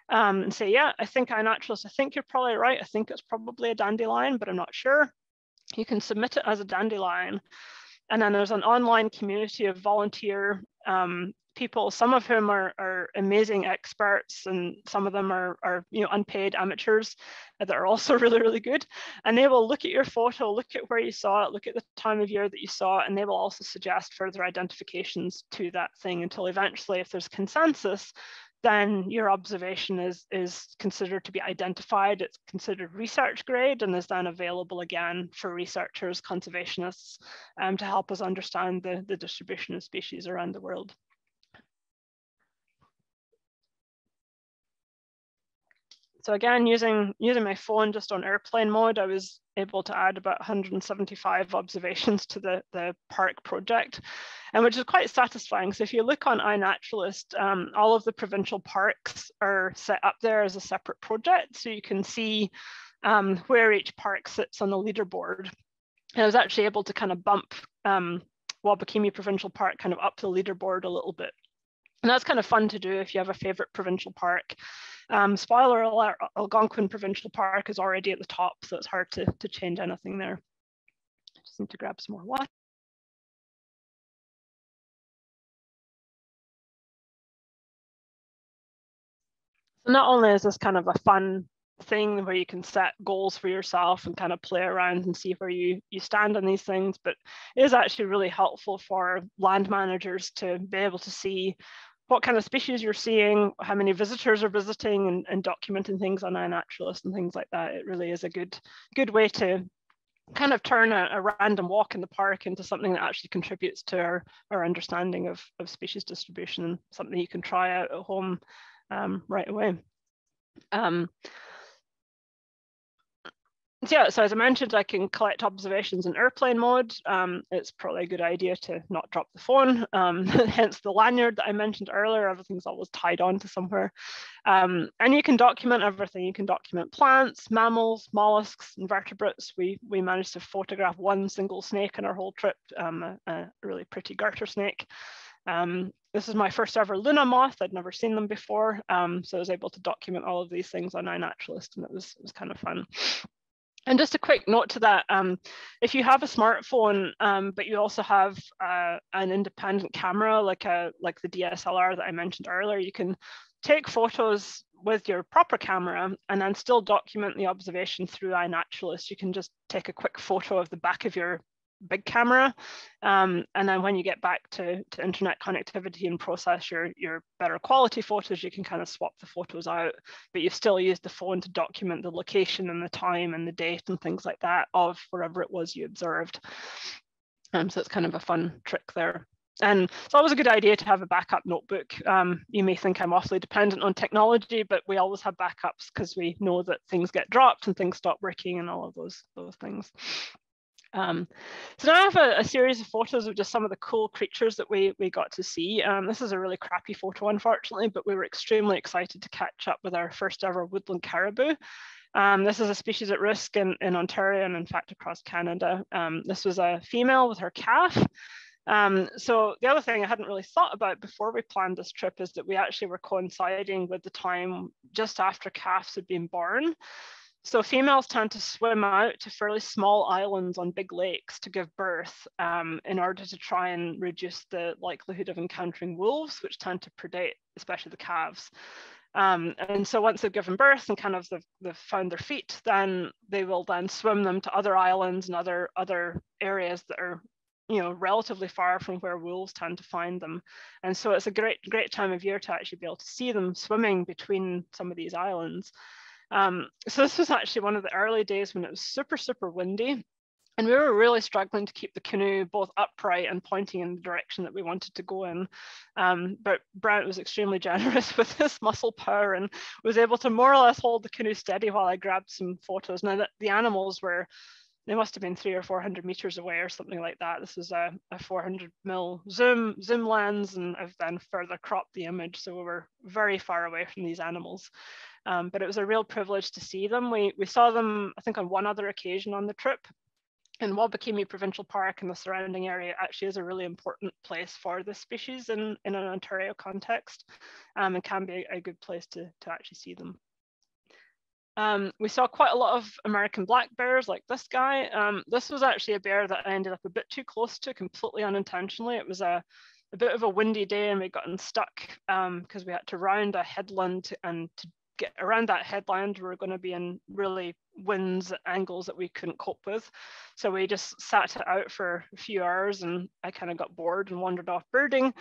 um, and say, yeah, I think iNaturalist, I think you're probably right. I think it's probably a dandelion, but I'm not sure. You can submit it as a dandelion. And then there's an online community of volunteer um, people, some of whom are, are amazing experts and some of them are, are you know, unpaid amateurs that are also really, really good. And they will look at your photo, look at where you saw it, look at the time of year that you saw it, and they will also suggest further identifications to that thing until eventually, if there's consensus, then your observation is, is considered to be identified, it's considered research grade and is then available again for researchers, conservationists, um, to help us understand the, the distribution of species around the world. So again, using, using my phone just on airplane mode, I was able to add about 175 observations to the, the park project, and which is quite satisfying. So if you look on iNaturalist, um, all of the provincial parks are set up there as a separate project. So you can see um, where each park sits on the leaderboard. And I was actually able to kind of bump um, Wabakimi Provincial Park kind of up the leaderboard a little bit. And that's kind of fun to do if you have a favorite provincial park. Um, spoiler alert, Algonquin Provincial Park is already at the top, so it's hard to, to change anything there. I just need to grab some more water. So not only is this kind of a fun thing where you can set goals for yourself and kind of play around and see where you you stand on these things but it is actually really helpful for land managers to be able to see what kind of species you're seeing, how many visitors are visiting and, and documenting things on iNaturalist and things like that. It really is a good, good way to kind of turn a, a, random walk in the park into something that actually contributes to our, our understanding of, of species distribution and something you can try out at home um, right away. Um, yeah, so as I mentioned, I can collect observations in airplane mode. Um, it's probably a good idea to not drop the phone, um, hence the lanyard that I mentioned earlier. Everything's always tied on to somewhere. Um, and you can document everything. You can document plants, mammals, mollusks, invertebrates. We, we managed to photograph one single snake in our whole trip, um, a, a, really pretty garter snake. Um, this is my first ever Luna moth. I'd never seen them before. Um, so I was able to document all of these things on iNaturalist and it was, it was kind of fun. And just a quick note to that, um, if you have a smartphone, um, but you also have uh, an independent camera, like a like the DSLR that I mentioned earlier, you can take photos with your proper camera and then still document the observation through iNaturalist. You can just take a quick photo of the back of your big camera. Um, and then when you get back to, to internet connectivity and process your, your better quality photos, you can kind of swap the photos out, but you've still used the phone to document the location and the time and the date and things like that of wherever it was you observed. Um, so it's kind of a fun trick there. And it's always a good idea to have a backup notebook. Um, you may think I'm awfully dependent on technology, but we always have backups because we know that things get dropped and things stop working and all of those, those things. Um, so now I have a, a, series of photos of just some of the cool creatures that we, we got to see. Um, this is a really crappy photo, unfortunately, but we were extremely excited to catch up with our first ever woodland caribou. Um, this is a species at risk in, in Ontario and in fact across Canada. Um, this was a female with her calf. Um, so the other thing I hadn't really thought about before we planned this trip is that we actually were coinciding with the time just after calves had been born. So females tend to swim out to fairly small islands on big lakes to give birth um, in order to try and reduce the likelihood of encountering wolves, which tend to predate, especially the calves. Um, and so once they've given birth and kind of they've, they've, found their feet, then they will then swim them to other islands and other other areas that are, you know, relatively far from where wolves tend to find them. And so it's a great great time of year to actually be able to see them swimming between some of these islands. Um, so this was actually one of the early days when it was super, super windy. And we were really struggling to keep the canoe both upright and pointing in the direction that we wanted to go in. Um, but Brent was extremely generous with his muscle power and was able to more or less hold the canoe steady while I grabbed some photos. Now that the animals were they must have been three or 400 meters away or something like that. This is a, a 400 mil zoom, zoom lens, and I've then further cropped the image. So we were very far away from these animals. Um, but it was a real privilege to see them. We, we saw them, I think, on one other occasion on the trip. And Wabakimi Provincial Park and the surrounding area actually is a really important place for this species in, in an Ontario context um, and can be a, a good place to, to actually see them. Um, we saw quite a lot of American black bears like this guy. Um, this was actually a bear that I ended up a bit too close to completely unintentionally. It was a, a bit of a windy day and we got stuck because um, we had to round a headland and to get around that headland we were going to be in really winds angles that we couldn't cope with. So we just sat it out for a few hours and I kind of got bored and wandered off birding.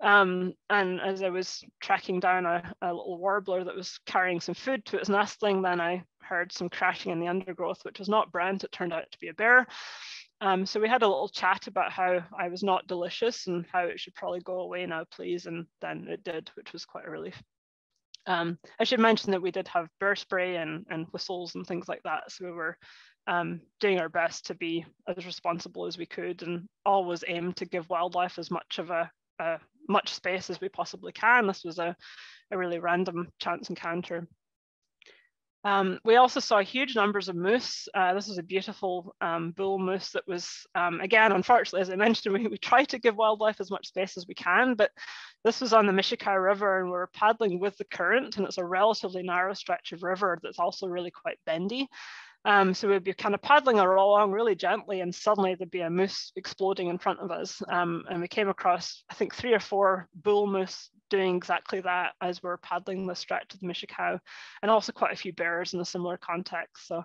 Um, and as I was tracking down a, a, little warbler that was carrying some food to its nestling, then I heard some crashing in the undergrowth, which was not Brent, it turned out to be a bear. Um, so we had a little chat about how I was not delicious and how it should probably go away now, please. And then it did, which was quite a relief. Um, I should mention that we did have bear spray and, and whistles and things like that. So we were um, doing our best to be as responsible as we could and always aim to give wildlife as much of a, a much space as we possibly can. This was a, a really random chance encounter. Um, we also saw huge numbers of moose. Uh, this was a beautiful um, bull moose that was, um, again, unfortunately, as I mentioned, we, we try to give wildlife as much space as we can, but this was on the Misehkow River and we were paddling with the current and it's a relatively narrow stretch of river that's also really quite bendy. Um, so we'd be kind of paddling along really gently and suddenly there'd be a moose exploding in front of us. Um, and we came across, I think, three or four bull moose doing exactly that as we are paddling the stretch of the Misehkow and also quite a few bears in a similar context. So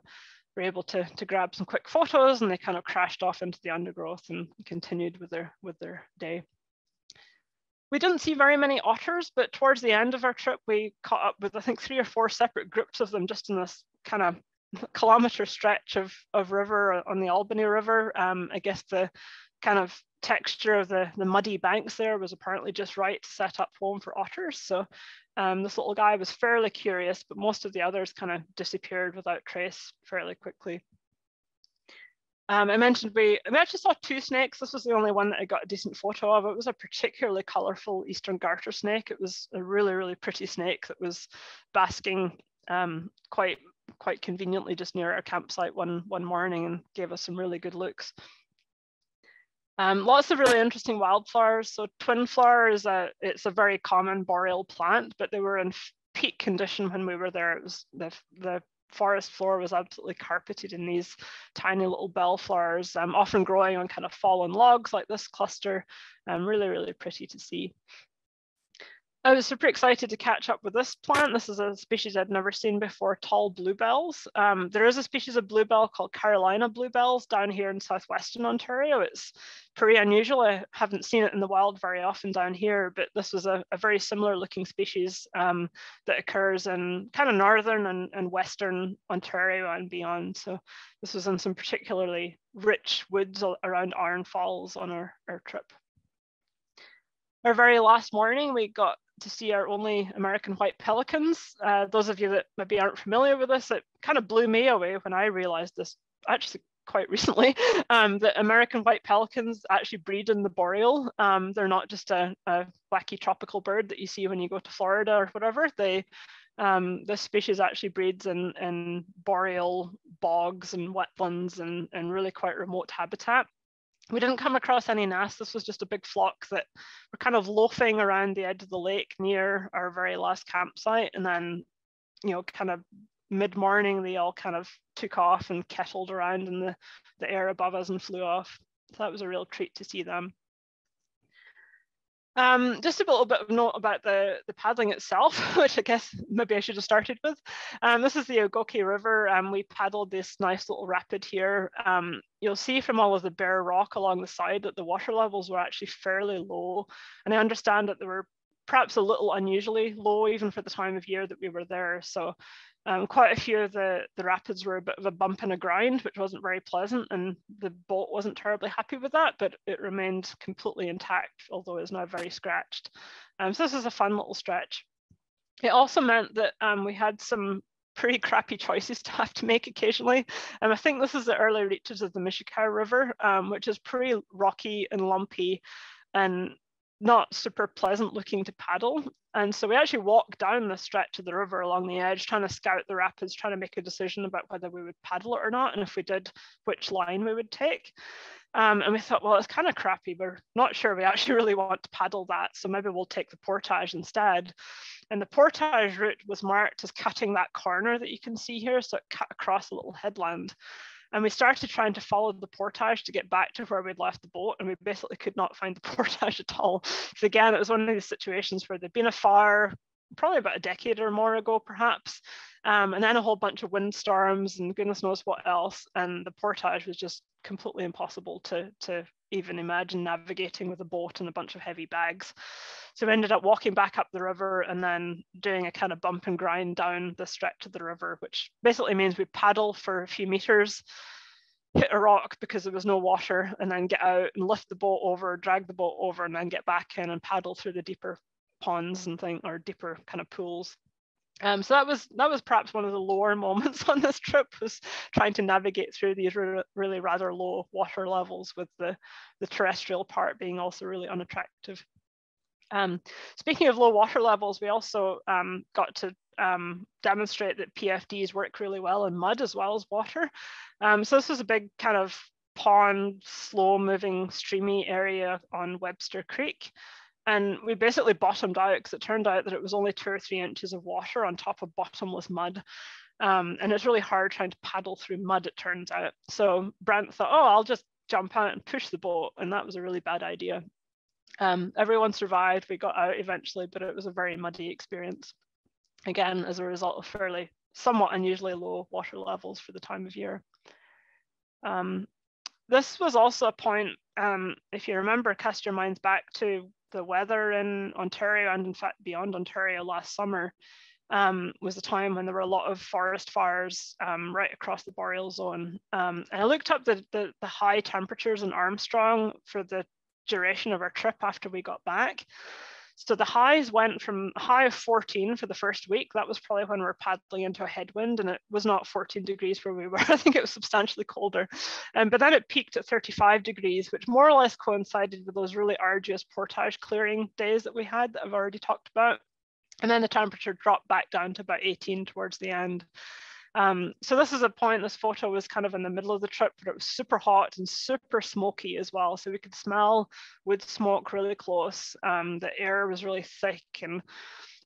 we are able to, to grab some quick photos and they kind of crashed off into the undergrowth and continued with their, with their day. We didn't see very many otters, but towards the end of our trip, we caught up with, I think, three or four separate groups of them just in this kind of kilometer stretch of, of river on the Albany River. Um, I guess the kind of texture of the, the muddy banks there was apparently just right to set up home for otters. So um, this little guy was fairly curious, but most of the others kind of disappeared without trace fairly quickly. Um, I mentioned we, we actually saw two snakes. This was the only one that I got a decent photo of. It was a particularly colorful Eastern garter snake. It was a really, really pretty snake that was basking um, quite quite conveniently just near our campsite one, one morning and gave us some really good looks. Um, lots of really interesting wildflowers. So twin flower is a, it's a very common boreal plant, but they were in peak condition when we were there. It was the, the forest floor was absolutely carpeted in these tiny little bellflowers, um, often growing on kind of fallen logs like this cluster. Um, really, really pretty to see. I was super excited to catch up with this plant. This is a species I'd never seen before, tall bluebells. Um, there is a species of bluebell called Carolina bluebells down here in southwestern Ontario. It's pretty unusual. I haven't seen it in the wild very often down here, but this was a, a very similar looking species um, that occurs in kind of northern and, and western Ontario and beyond. So this was in some particularly rich woods around Iron Falls on our, our trip our very last morning, we got to see our only American white pelicans. Uh, those of you that maybe aren't familiar with this, it kind of blew me away when I realized this actually quite recently um, that American white pelicans actually breed in the boreal. Um, they're not just a, a, wacky tropical bird that you see when you go to Florida or whatever. They um, this species actually breeds in, in boreal bogs and wetlands and, and really quite remote habitat we didn't come across any nests. This was just a big flock that were kind of loafing around the edge of the lake near our very last campsite. And then, you know, kind of mid morning, they all kind of took off and kettled around in the, the air above us and flew off. So that was a real treat to see them. Um, just a little bit of note about the, the paddling itself, which I guess maybe I should have started with. Um, this is the Ogoki River, and um, we paddled this nice little rapid here. Um, you'll see from all of the bare rock along the side that the water levels were actually fairly low. And I understand that they were perhaps a little unusually low even for the time of year that we were there. So um, quite a few of the, the rapids were a bit of a bump and a grind, which wasn't very pleasant, and the boat wasn't terribly happy with that, but it remained completely intact, although it's now very scratched. Um, so this is a fun little stretch. It also meant that um, we had some pretty crappy choices to have to make occasionally. And I think this is the early reaches of the Misehkow River, um, which is pretty rocky and lumpy and not super pleasant looking to paddle. And so we actually walked down the stretch of the river along the edge, trying to scout the rapids, trying to make a decision about whether we would paddle it or not. And if we did, which line we would take. Um, and we thought, well, it's kind of crappy. We're not sure we actually really want to paddle that. So maybe we'll take the portage instead. And the portage route was marked as cutting that corner that you can see here. So it cut across a little headland. And we started trying to follow the portage to get back to where we'd left the boat, and we basically could not find the portage at all. Because again, it was one of these situations where there'd been a fire probably about a decade or more ago, perhaps, um, and then a whole bunch of windstorms and goodness knows what else. And the portage was just completely impossible to, to even imagine navigating with a boat and a bunch of heavy bags. So we ended up walking back up the river and then doing a kind of bump and grind down the stretch of the river, which basically means we paddle for a few meters, hit a rock because there was no water, and then get out and lift the boat over, drag the boat over, and then get back in and paddle through the deeper ponds and things or deeper kind of pools. Um, so that was that was perhaps one of the lower moments on this trip was trying to navigate through these re really rather low water levels with the, the terrestrial part being also really unattractive. Um, speaking of low water levels, we also um, got to um, demonstrate that PFDs work really well in mud as well as water. Um, so this was a big kind of pond, slow moving streamy area on Webster Creek. And we basically bottomed out because it turned out that it was only two or three inches of water on top of bottomless mud. Um, and it's really hard trying to paddle through mud, it turns out. So Brent thought, oh, I'll just jump out and push the boat. And that was a really bad idea. Um, everyone survived. We got out eventually, but it was a very muddy experience. Again, as a result of fairly, somewhat unusually low water levels for the time of year. Um, this was also a point, um, if you remember, cast your minds back to the weather in Ontario and in fact beyond Ontario last summer um, was a time when there were a lot of forest fires um, right across the boreal zone. Um, and I looked up the, the, the, high temperatures in Armstrong for the duration of our trip after we got back. So the highs went from high of 14 for the first week. That was probably when we were paddling into a headwind and it was not 14 degrees where we were. I think it was substantially colder. Um, but then it peaked at 35 degrees, which more or less coincided with those really arduous portage clearing days that we had that I've already talked about. And then the temperature dropped back down to about 18 towards the end. Um, so this is a point, this photo was kind of in the middle of the trip, but it was super hot and super smoky as well. So we could smell wood smoke really close. Um, the air was really thick. And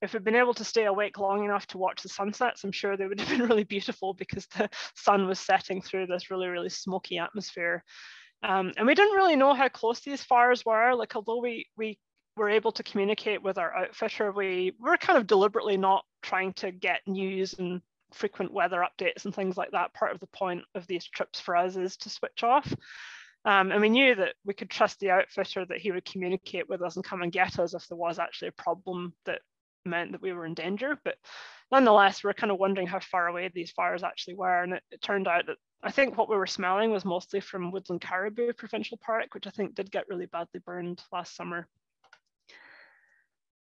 if we'd been able to stay awake long enough to watch the sunsets, I'm sure they would have been really beautiful because the sun was setting through this really, really smoky atmosphere. Um, and we didn't really know how close these fires were. Like, although we, we were able to communicate with our outfitter, we were kind of deliberately not trying to get news and frequent weather updates and things like that. Part of the point of these trips for us is to switch off. Um, and we knew that we could trust the outfitter that he would communicate with us and come and get us if there was actually a problem that meant that we were in danger. But nonetheless, we are kind of wondering how far away these fires actually were. And it, it, turned out that I think what we were smelling was mostly from Woodland Caribou Provincial Park, which I think did get really badly burned last summer.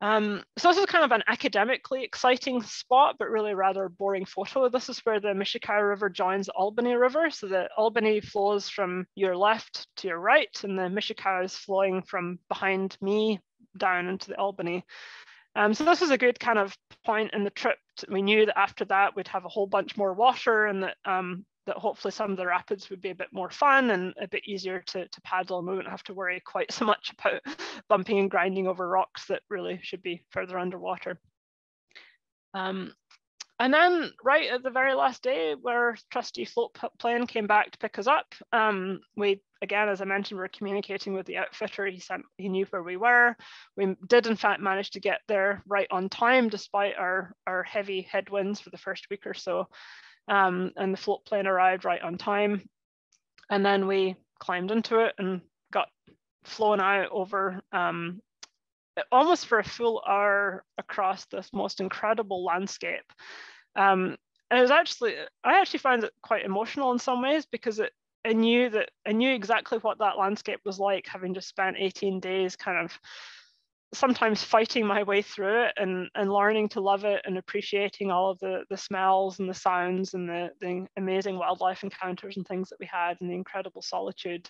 Um, so this is kind of an academically exciting spot, but really rather boring photo. This is where the Misehkow River joins the Albany River. So the Albany flows from your left to your right, and the Misehkow is flowing from behind me down into the Albany. Um, so this was a good kind of point in the trip. We knew that after that we'd have a whole bunch more water and that um, that hopefully some of the rapids would be a bit more fun and a bit easier to, to paddle and we wouldn't have to worry quite so much about bumping and grinding over rocks that really should be further underwater. Um, and then right at the very last day where trusty float plane came back to pick us up, um, we, again, as I mentioned, we were communicating with the outfitter. He, sent, he knew where we were. We did in fact manage to get there right on time despite our, our heavy headwinds for the first week or so um, and the float plane arrived right on time. And then we climbed into it and got flown out over um, almost for a full hour across this most incredible landscape. Um, and it was actually, I actually found it quite emotional in some ways because it, I knew that I knew exactly what that landscape was like, having just spent 18 days kind of sometimes fighting my way through it and, and learning to love it and appreciating all of the, the smells and the sounds and the, the amazing wildlife encounters and things that we had and the incredible solitude.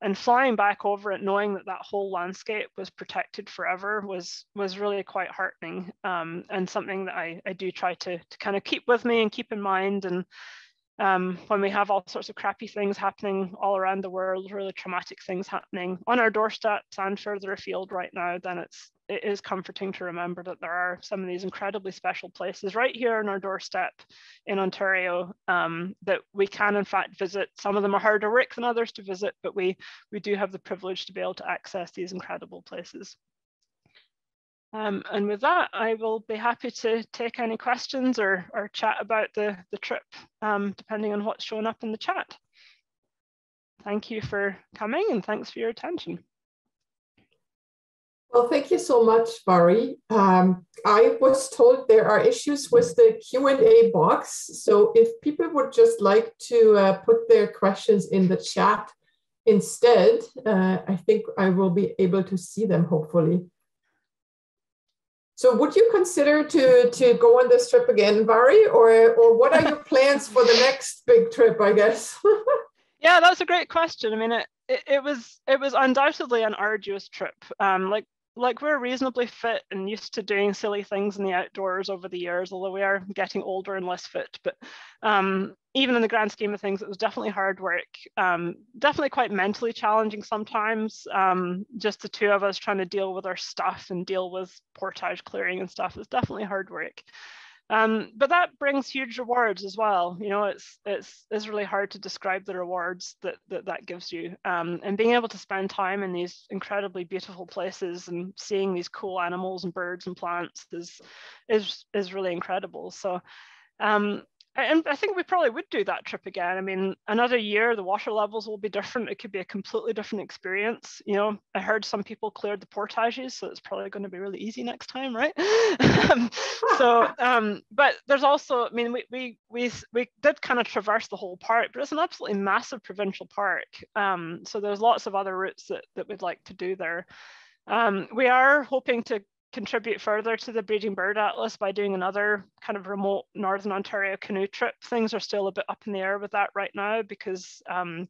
And flying back over it knowing that that whole landscape was protected forever was was really quite heartening um, and something that I, I do try to, to kind of keep with me and keep in mind and um, when we have all sorts of crappy things happening all around the world, really traumatic things happening on our doorstep and further afield right now, then it's it is comforting to remember that there are some of these incredibly special places right here on our doorstep in Ontario um, that we can in fact visit. Some of them are harder work than others to visit, but we we do have the privilege to be able to access these incredible places. Um, and with that, I will be happy to take any questions or, or chat about the, the trip, um, depending on what's shown up in the chat. Thank you for coming and thanks for your attention. Well, thank you so much, Mhairi. Um, I was told there are issues with the Q&A box. So if people would just like to uh, put their questions in the chat instead, uh, I think I will be able to see them, hopefully. So would you consider to to go on this trip again, Mhairi, or or what are your plans for the next big trip? I guess. yeah, that's a great question. I mean, it, it, it was it was undoubtedly an arduous trip. Um, like like we're reasonably fit and used to doing silly things in the outdoors over the years, although we are getting older and less fit. But um, even in the grand scheme of things, it was definitely hard work. Um, definitely quite mentally challenging sometimes. Um, just the two of us trying to deal with our stuff and deal with portage clearing and stuff is definitely hard work. Um, but that brings huge rewards as well. You know, it's it's it's really hard to describe the rewards that that, that gives you. Um, and being able to spend time in these incredibly beautiful places and seeing these cool animals and birds and plants is is is really incredible. So um, and I think we probably would do that trip again. I mean, another year, the water levels will be different. It could be a completely different experience. You know, I heard some people cleared the portages, so it's probably going to be really easy next time, right? So, um, but there's also, I mean, we, we, we, we did kind of traverse the whole park, but it's an absolutely massive provincial park. Um, so there's lots of other routes that, that we'd like to do there. Um, we are hoping to contribute further to the breeding bird atlas by doing another kind of remote northern ontario canoe trip. Things are still a bit up in the air with that right now because um,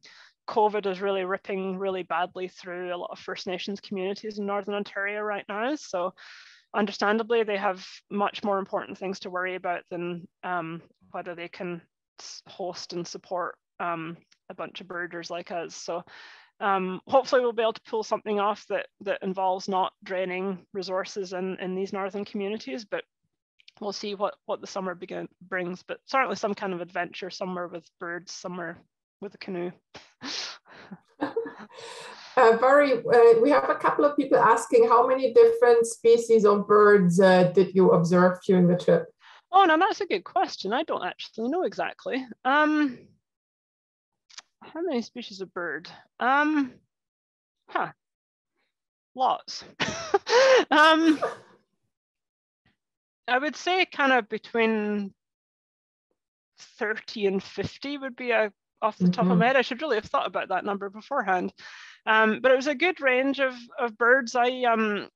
covid is really ripping really badly through a lot of first nations communities in northern ontario right now. So understandably they have much more important things to worry about than um, whether they can host and support um, a bunch of birders like us. So um, hopefully we'll be able to pull something off that that involves not draining resources in, in these northern communities, but we'll see what, what the summer begin, brings, but certainly some kind of adventure somewhere with birds, somewhere with a canoe. Uh, Mhairi, uh, we have a couple of people asking how many different species of birds uh, did you observe during the trip? Oh, no, that's a good question. I don't actually know exactly. Um, how many species of bird? Um, huh, lots. um, I would say kind of between 30 and 50 would be a off the mm -hmm. top of mm-hmm. my head. I should really have thought about that number beforehand. Um, but it was a good range of, of birds. I um,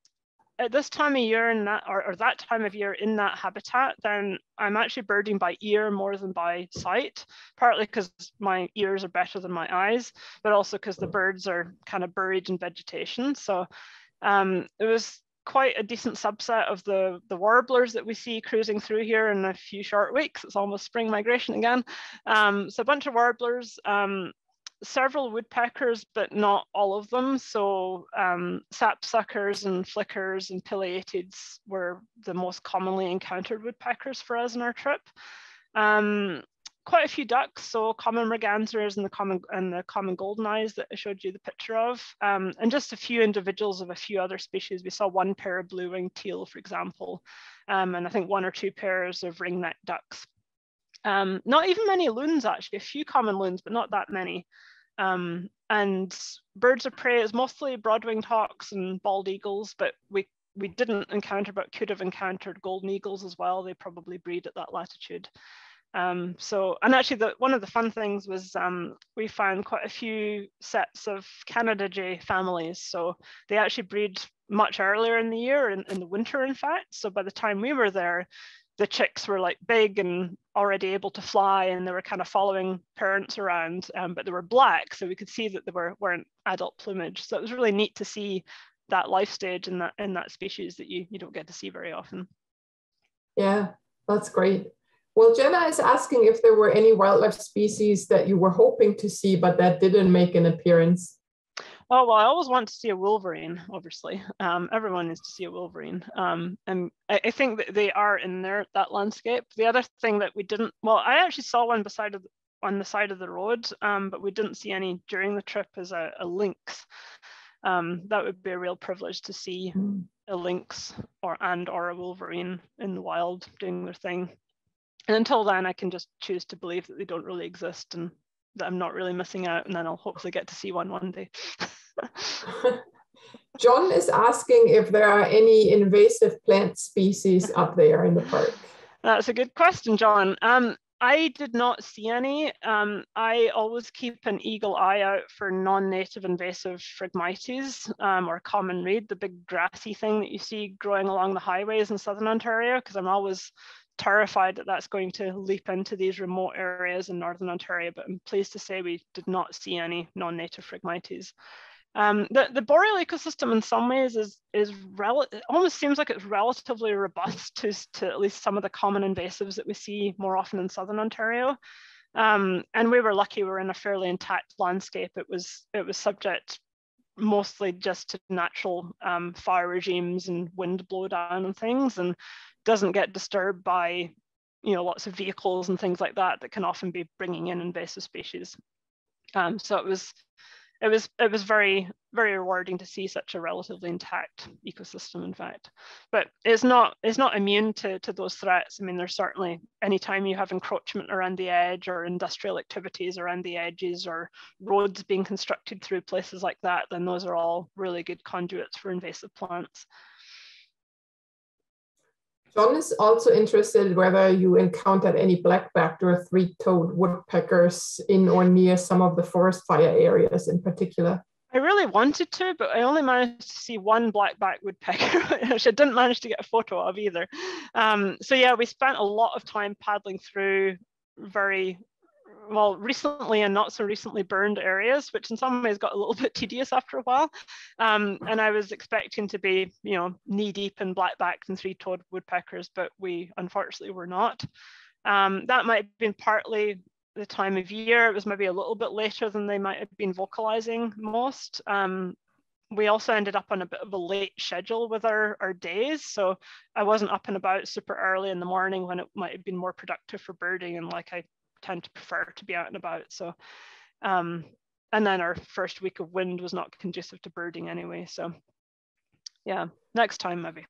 at this time of year in that or, or, that time of year in that habitat then i'm actually birding by ear more than by sight partly because my ears are better than my eyes but also because the birds are kind of buried in vegetation. So um, it was quite a decent subset of the the warblers that we see cruising through here in a few short weeks. It's almost spring migration again. Um, so a bunch of warblers um, several woodpeckers, but not all of them. So um, sapsuckers and flickers and pileateds were the most commonly encountered woodpeckers for us in our trip. Um, quite a few ducks, so common mergansers and the common and the common golden eyes that I showed you the picture of, um, and just a few individuals of a few other species. We saw one pair of blue-winged teal, for example, um, and I think one or two pairs of ringneck ducks. Um, not even many loons, actually, a few common loons, but not that many. Um, and birds of prey is mostly broad-winged hawks and bald eagles, but we we didn't encounter, but could have encountered golden eagles as well. They probably breed at that latitude. Um, so, and actually, the, one of the fun things was um, we found quite a few sets of Canada jay families. So they actually breed much earlier in the year, in, in the winter, in fact. So by the time we were there, the chicks were like big and already able to fly and they were kind of following parents around um, but they were black so we could see that they were weren't adult plumage. So it was really neat to see that life stage in that in that species that you you don't get to see very often. Yeah that's great. Well jenna is asking if there were any wildlife species that you were hoping to see but that didn't make an appearance Oh, well, I always want to see a wolverine, obviously. Um, everyone needs to see a wolverine. Um, and I, I, think that they are in there, that landscape. The other thing that we didn't, well, I actually saw one beside of, on the side of the road, um, but we didn't see any during the trip as a, a lynx. Um, that would be a real privilege to see hmm. a lynx or and or a wolverine in the wild doing their thing. And until then, I can just choose to believe that they don't really exist and that I'm not really missing out, and then I'll hopefully get to see one one day. John is asking if there are any invasive plant species up there in the park. That's a good question, John. Um, I did not see any. Um, I always keep an eagle eye out for non-native invasive Phragmites um, or common reed, the big grassy thing that you see growing along the highways in southern Ontario, because I'm always terrified that that's going to leap into these remote areas in northern Ontario, but I'm pleased to say we did not see any non-native Phragmites. Um, the, the boreal ecosystem in some ways is, is almost seems like it's relatively robust to, to at least some of the common invasives that we see more often in southern Ontario. Um, and we were lucky we were in a fairly intact landscape. It was, it was subject mostly just to natural um, fire regimes and wind blowdown and things and doesn't get disturbed by you know lots of vehicles and things like that that can often be bringing in invasive species. Um, so it was it was it was very very rewarding to see such a relatively intact ecosystem in fact. But it's not it's not immune to, to those threats. I mean there's certainly anytime you have encroachment around the edge or industrial activities around the edges or roads being constructed through places like that then those are all really good conduits for invasive plants John is also interested whether you encountered any black-backed or three-toed woodpeckers in or near some of the forest fire areas in particular. I really wanted to, but I only managed to see one black-backed woodpecker, which I didn't manage to get a photo of either. Um, so yeah, we spent a lot of time paddling through very well, recently and not so recently burned areas, which in some ways got a little bit tedious after a while. Um, and I was expecting to be, you know, knee deep in black-backed and three-toed woodpeckers, but we unfortunately were not. Um, that might have been partly the time of year. It was maybe a little bit later than they might have been vocalizing most. Um, we also ended up on a bit of a late schedule with our, our days. So I wasn't up and about super early in the morning when it might have been more productive for birding. And like I tend to prefer to be out and about. So, um, and then our first week of wind was not conducive to birding anyway. So, yeah, next time maybe.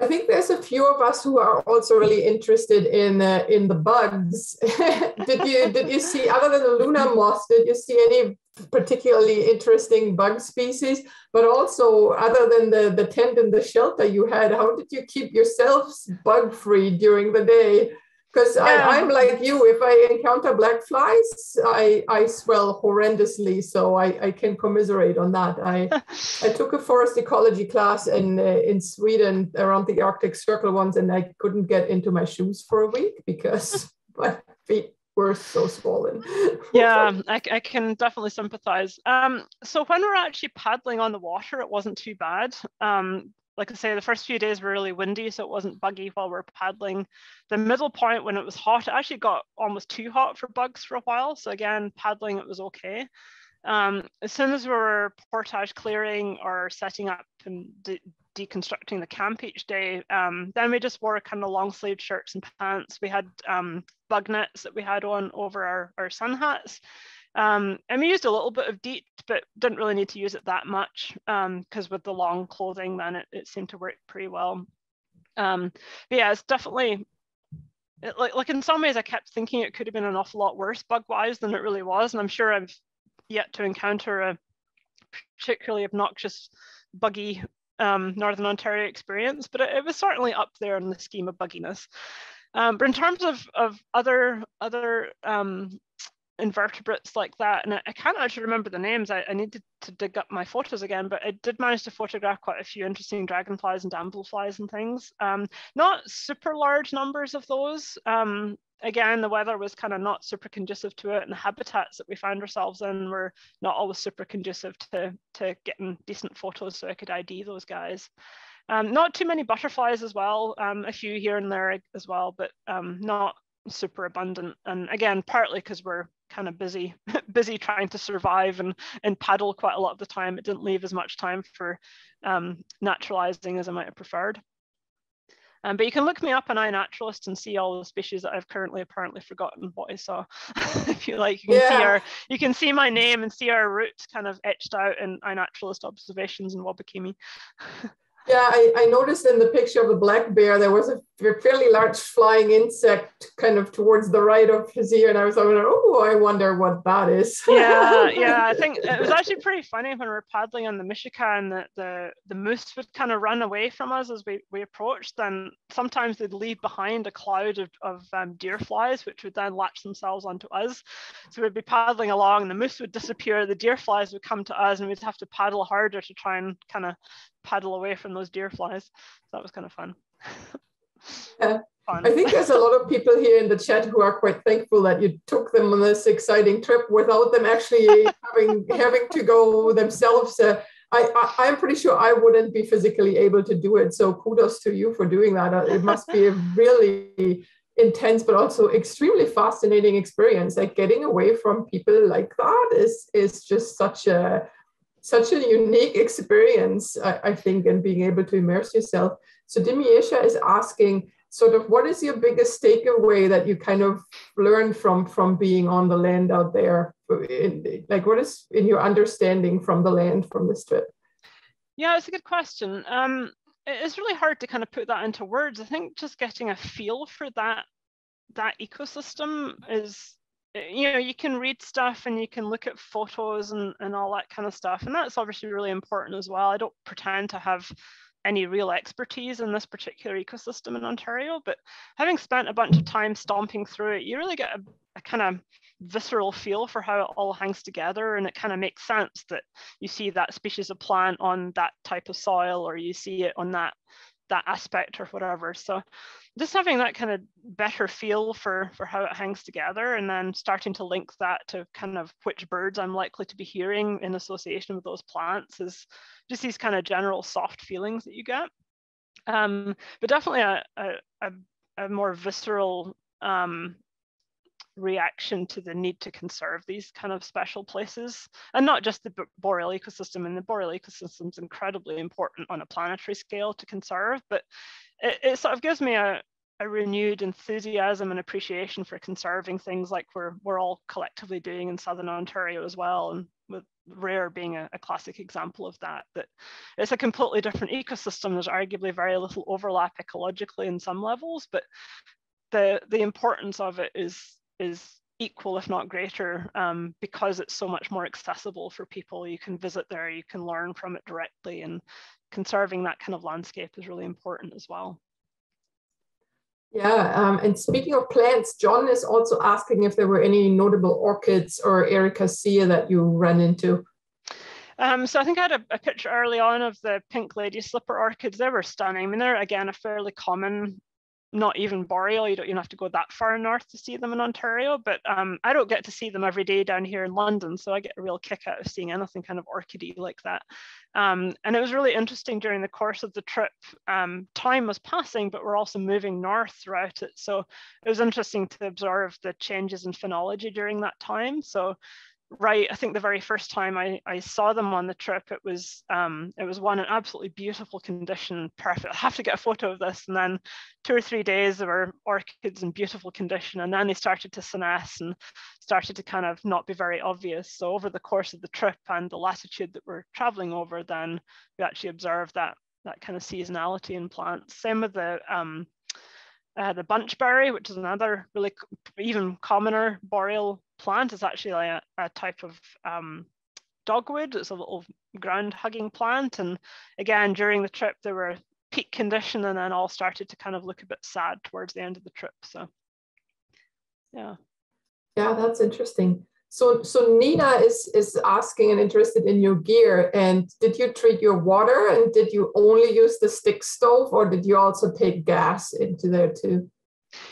I think there's a few of us who are also really interested in uh, in the bugs. did you did you see other than the Luna moth? Did you see any particularly interesting bug species? But also other than the the tent and the shelter you had, how did you keep yourselves bug free during the day? Because yeah. I'm like you. If I encounter black flies, I, I swell horrendously. So I, I can commiserate on that. I I took a forest ecology class in uh, in Sweden around the Arctic Circle once, and I couldn't get into my shoes for a week because my feet were so swollen. yeah, I, I can definitely sympathize. Um, so when we're actually paddling on the water, it wasn't too bad. Um, like I say, the first few days were really windy, so it wasn't buggy while we are paddling. The middle point when it was hot, it actually got almost too hot for bugs for a while. So again, paddling, it was okay. Um, as soon as we were portage clearing or setting up and de deconstructing the camp each day, um, then we just wore kind of long sleeved shirts and pants. We had um, bug nets that we had on over our, our sun hats. Um, and we used a little bit of DEET, but didn't really need to use it that much because um, with the long clothing, then it, it seemed to work pretty well. Um, but yeah, it's definitely, it, like, like in some ways I kept thinking it could have been an awful lot worse bug-wise than it really was. And I'm sure I've yet to encounter a particularly obnoxious buggy um, Northern Ontario experience, but it, it, was certainly up there in the scheme of bugginess. Um, but in terms of, of other, other um, invertebrates like that. And I, I can't actually remember the names. I, I need to, to, dig up my photos again, but I did manage to photograph quite a few interesting dragonflies and damselflies and things. Um, not super large numbers of those. Um, again, the weather was kind of not super conducive to it, and the habitats that we found ourselves in were not always super conducive to, to getting decent photos so I could ID those guys. Um, not too many butterflies as well, um, a few here and there as well, but um, not super abundant. And again, partly because we're kind of busy, busy trying to survive and, and paddle quite a lot of the time. It didn't leave as much time for um, naturalizing as I might have preferred. Um, but you can look me up on iNaturalist and see all the species that I've currently apparently forgotten what I saw. if you like, you can yeah. see our, you can see my name and see our route kind of etched out in iNaturalist observations in Wabakimi. Yeah, I, I, noticed in the picture of the black bear, there was a fairly large flying insect kind of towards the right of his ear. And I was like, oh, I wonder what that is. yeah, yeah. I think it was actually pretty funny when we were paddling on the Misehkow and the, the, the moose would kind of run away from us as we, we approached. And sometimes they'd leave behind a cloud of, of um, deer flies, which would then latch themselves onto us. So we'd be paddling along, and the moose would disappear, the deer flies would come to us, and we'd have to paddle harder to try and kind of paddle away from those deer flies. So that was kind of fun. yeah. Fun. I think there's a lot of people here in the chat who are quite thankful that you took them on this exciting trip without them actually having having to go themselves. Uh, I, I am pretty sure I wouldn't be physically able to do it. So kudos to you for doing that. Uh, it must be a really intense but also extremely fascinating experience. Like getting away from people like that is is just such a such a unique experience, I, I, think, and being able to immerse yourself. So Dimiesha is asking, sort of, what is your biggest takeaway that you kind of learned from from being on the land out there? In, like, what is in your understanding from the land from this trip? Yeah, it's a good question. Um, it's really hard to kind of put that into words. I think just getting a feel for that that ecosystem is you know you can read stuff and you can look at photos and, and all that kind of stuff and that's obviously really important as well. I don't pretend to have any real expertise in this particular ecosystem in ontario but having spent a bunch of time stomping through it you really get a, a kind of visceral feel for how it all hangs together and it kind of makes sense that you see that species of plant on that type of soil or you see it on that that aspect or whatever. So just having that kind of better feel for for how it hangs together and then starting to link that to kind of which birds i'm likely to be hearing in association with those plants is just these kind of general soft feelings that you get. Um, but definitely a, a, a more visceral um, reaction to the need to conserve these kind of special places and not just the boreal ecosystem and the boreal ecosystem is incredibly important on a planetary scale to conserve but it, it sort of gives me a, a renewed enthusiasm and appreciation for conserving things like we're, we're all collectively doing in Southern Ontario as well. And with rare being a, a, classic example of that, that it's a completely different ecosystem. There's arguably very little overlap ecologically in some levels, but the, the importance of it is, is equal, if not greater, um, because it's so much more accessible for people. You can visit there, you can learn from it directly, and conserving that kind of landscape is really important as well. Yeah, um, and speaking of plants, John is also asking if there were any notable orchids or ericaceae that you ran into. Um, so I think I had a, a, picture early on of the pink lady slipper orchids. They were stunning. I mean, they're again a fairly common not even boreal. You don't even have to go that far north to see them in Ontario. But um, I don't get to see them every day down here in London, so I get a real kick out of seeing anything kind of orchidy like that. Um, and it was really interesting during the course of the trip. Um, time was passing, but we're also moving north throughout it. So it was interesting to observe the changes in phenology during that time. So right i think the very first time i, I saw them on the trip it was um, it was one in absolutely beautiful condition perfect. I have to get a photo of this. And then two or three days there were orchids in beautiful condition. And then they started to senesce and started to kind of not be very obvious. So over the course of the trip and the latitude that we're traveling over then we actually observed that that kind of seasonality in plants. Same with the um, uh, the bunchberry, which is another really even commoner boreal plant, is actually a, a type of um, dogwood. It's a little ground hugging plant. And again, during the trip, there were peak condition and then all started to kind of look a bit sad towards the end of the trip. So, yeah. Yeah, that's interesting. So, so Nina is is asking and interested in your gear. And did you treat your water? And did you only use the stick stove, or did you also take gas into there too?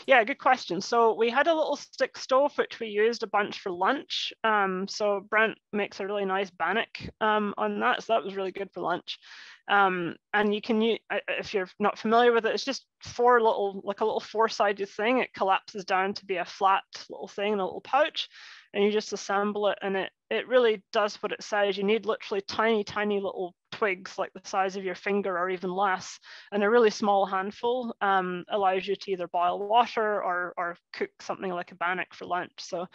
Yeah, good question. So we had a little stick stove which we used a bunch for lunch. Um, so Brent makes a really nice bannock um, on that, so that was really good for lunch. Um, and you can use, if you're not familiar with it, it's just four little, like a little four-sided thing. It collapses down to be a flat little thing in a little pouch and you just assemble it and it it really does what it says you need literally tiny tiny little twigs like the size of your finger or even less and a really small handful um, allows you to either boil water or or cook something like a bannock for lunch so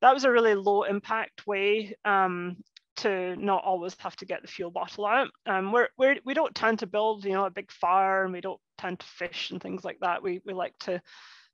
that was a really low impact way um, to not always have to get the fuel bottle out. Um, we're, we're, we don't tend to build, you know, a big fire and we don't tend to fish and things like that. We, we like to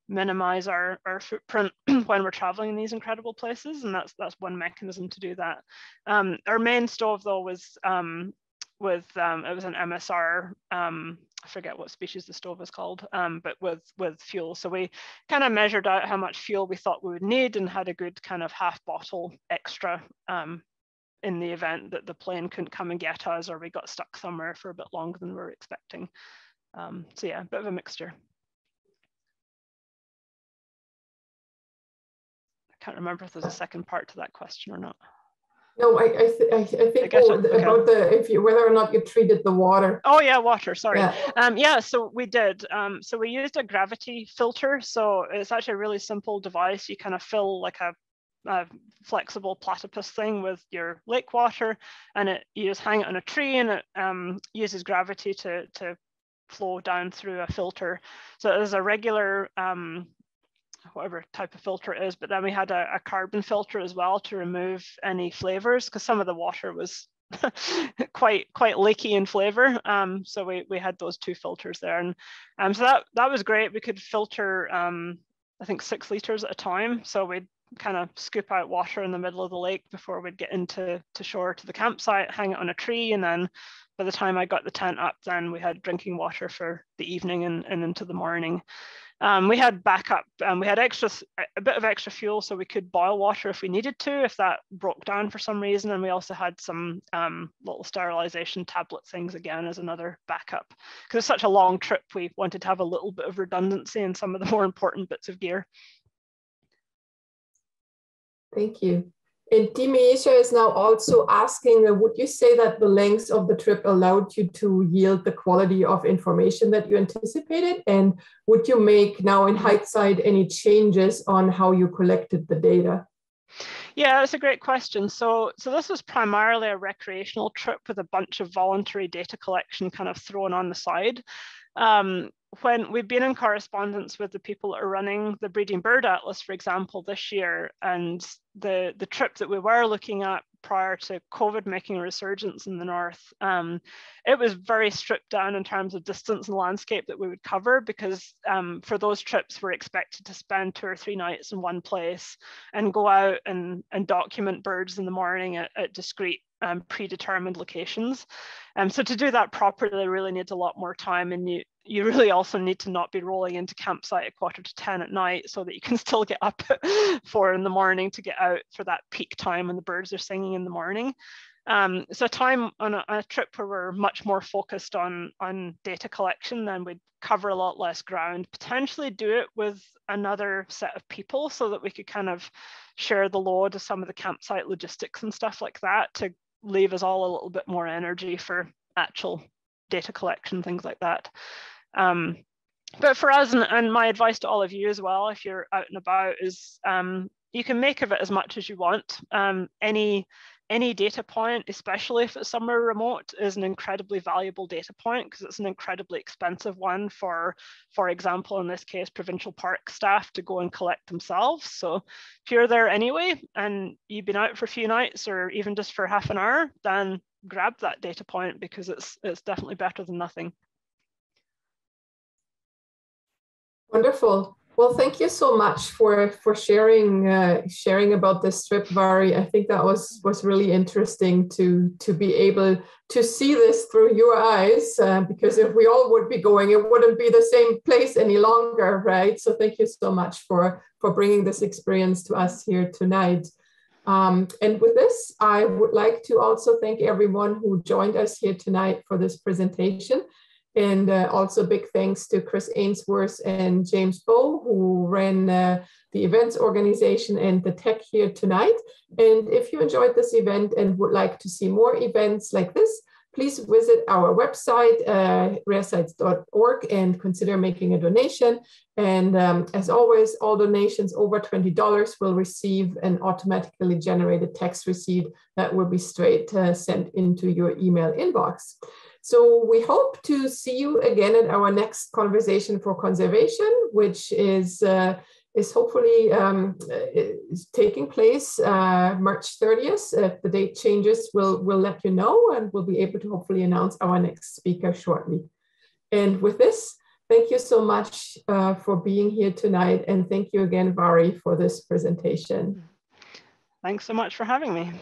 minimize our, our footprint when we're traveling in these incredible places. And that's that's one mechanism to do that. Um, our main stove though was um, with um, it was an MSR. Um, I forget what species the stove is called, um, but with with fuel. So we kind of measured out how much fuel we thought we would need and had a good kind of half bottle extra um, in the event that the plane couldn't come and get us or we got stuck somewhere for a bit longer than we were expecting. Um, so yeah, a bit of a mixture. Can't remember if there's a second part to that question or not. No, I I, th I, think I oh, okay. about the if you whether or not you treated the water. Oh yeah, water. Sorry. Yeah. Um, yeah. So we did. Um, so we used a gravity filter. So it's actually a really simple device. You kind of fill like a, a flexible platypus thing with your lake water, and it you just hang it on a tree, and it um, uses gravity to to flow down through a filter. So there's a regular um, whatever type of filter it is. But then we had a, a carbon filter as well to remove any flavors because some of the water was quite quite leaky in flavor. Um, so we, we had those two filters there, and um, so that that was great. We could filter um, I think six liters at a time. So we'd kind of scoop out water in the middle of the lake before we'd get into to shore to the campsite, hang it on a tree, and then by the time I got the tent up, then we had drinking water for the evening and, and into the morning. Um, we had backup, um, we had extra, a bit of extra fuel so we could boil water if we needed to, if that broke down for some reason. And we also had some um, little sterilization tablet things again as another backup. Because it's such a long trip, we wanted to have a little bit of redundancy in some of the more important bits of gear. Thank you. And Dimisha is now also asking, would you say that the length of the trip allowed you to yield the quality of information that you anticipated? And would you make now in hindsight any changes on how you collected the data? Yeah, that's a great question. So, so this was primarily a recreational trip with a bunch of voluntary data collection kind of thrown on the side. Um, when we've been in correspondence with the people that are running the breeding bird atlas, for example, this year, and the the trip that we were looking at prior to COVID making a resurgence in the north, um, it was very stripped down in terms of distance and landscape that we would cover because um, for those trips we're expected to spend two or three nights in one place and go out and, and document birds in the morning at, at discrete um, predetermined locations. Um, so to do that properly really needs a lot more time and you, you really also need to not be rolling into campsite at quarter to 10 at night so that you can still get up at four in the morning to get out for that peak time when the birds are singing in the morning. Um, so time on a, a, trip where we're much more focused on, on data collection, then we'd cover a lot less ground, potentially do it with another set of people so that we could kind of share the load of some of the campsite logistics and stuff like that to leave us all a little bit more energy for actual data collection, things like that. Um, but for us, and, and, my advice to all of you as well, if you're out and about, is um, you can make of it as much as you want. Um, any any data point, especially if it's somewhere remote, is an incredibly valuable data point because it's an incredibly expensive one for, for example, in this case, provincial park staff to go and collect themselves. So if you're there anyway and you've been out for a few nights or even just for half an hour, then grab that data point because it's it's definitely better than nothing. Wonderful. Well, thank you so much for for sharing uh, sharing about this trip, Mhairi. I think that was was really interesting to to be able to see this through your eyes. Uh, because if we all would be going, it wouldn't be the same place any longer, right? So thank you so much for for bringing this experience to us here tonight. Um, and with this, I would like to also thank everyone who joined us here tonight for this presentation. And uh, also big thanks to Chris Ainsworth and James Bow, who ran uh, the events organization and the tech here tonight. And if you enjoyed this event and would like to see more events like this, please visit our website, uh, raresites.org, and consider making a donation. And um, as always, all donations over $20 will receive an automatically generated tax receipt that will be straight uh, sent into your email inbox. So we hope to see you again at our next conversation for conservation, which is uh, is hopefully um, is taking place uh, March 30th. If the date changes, we'll, we'll let you know and we'll be able to hopefully announce our next speaker shortly. And with this, thank you so much uh, for being here tonight. And thank you again, Mhairi, for this presentation. Thanks so much for having me.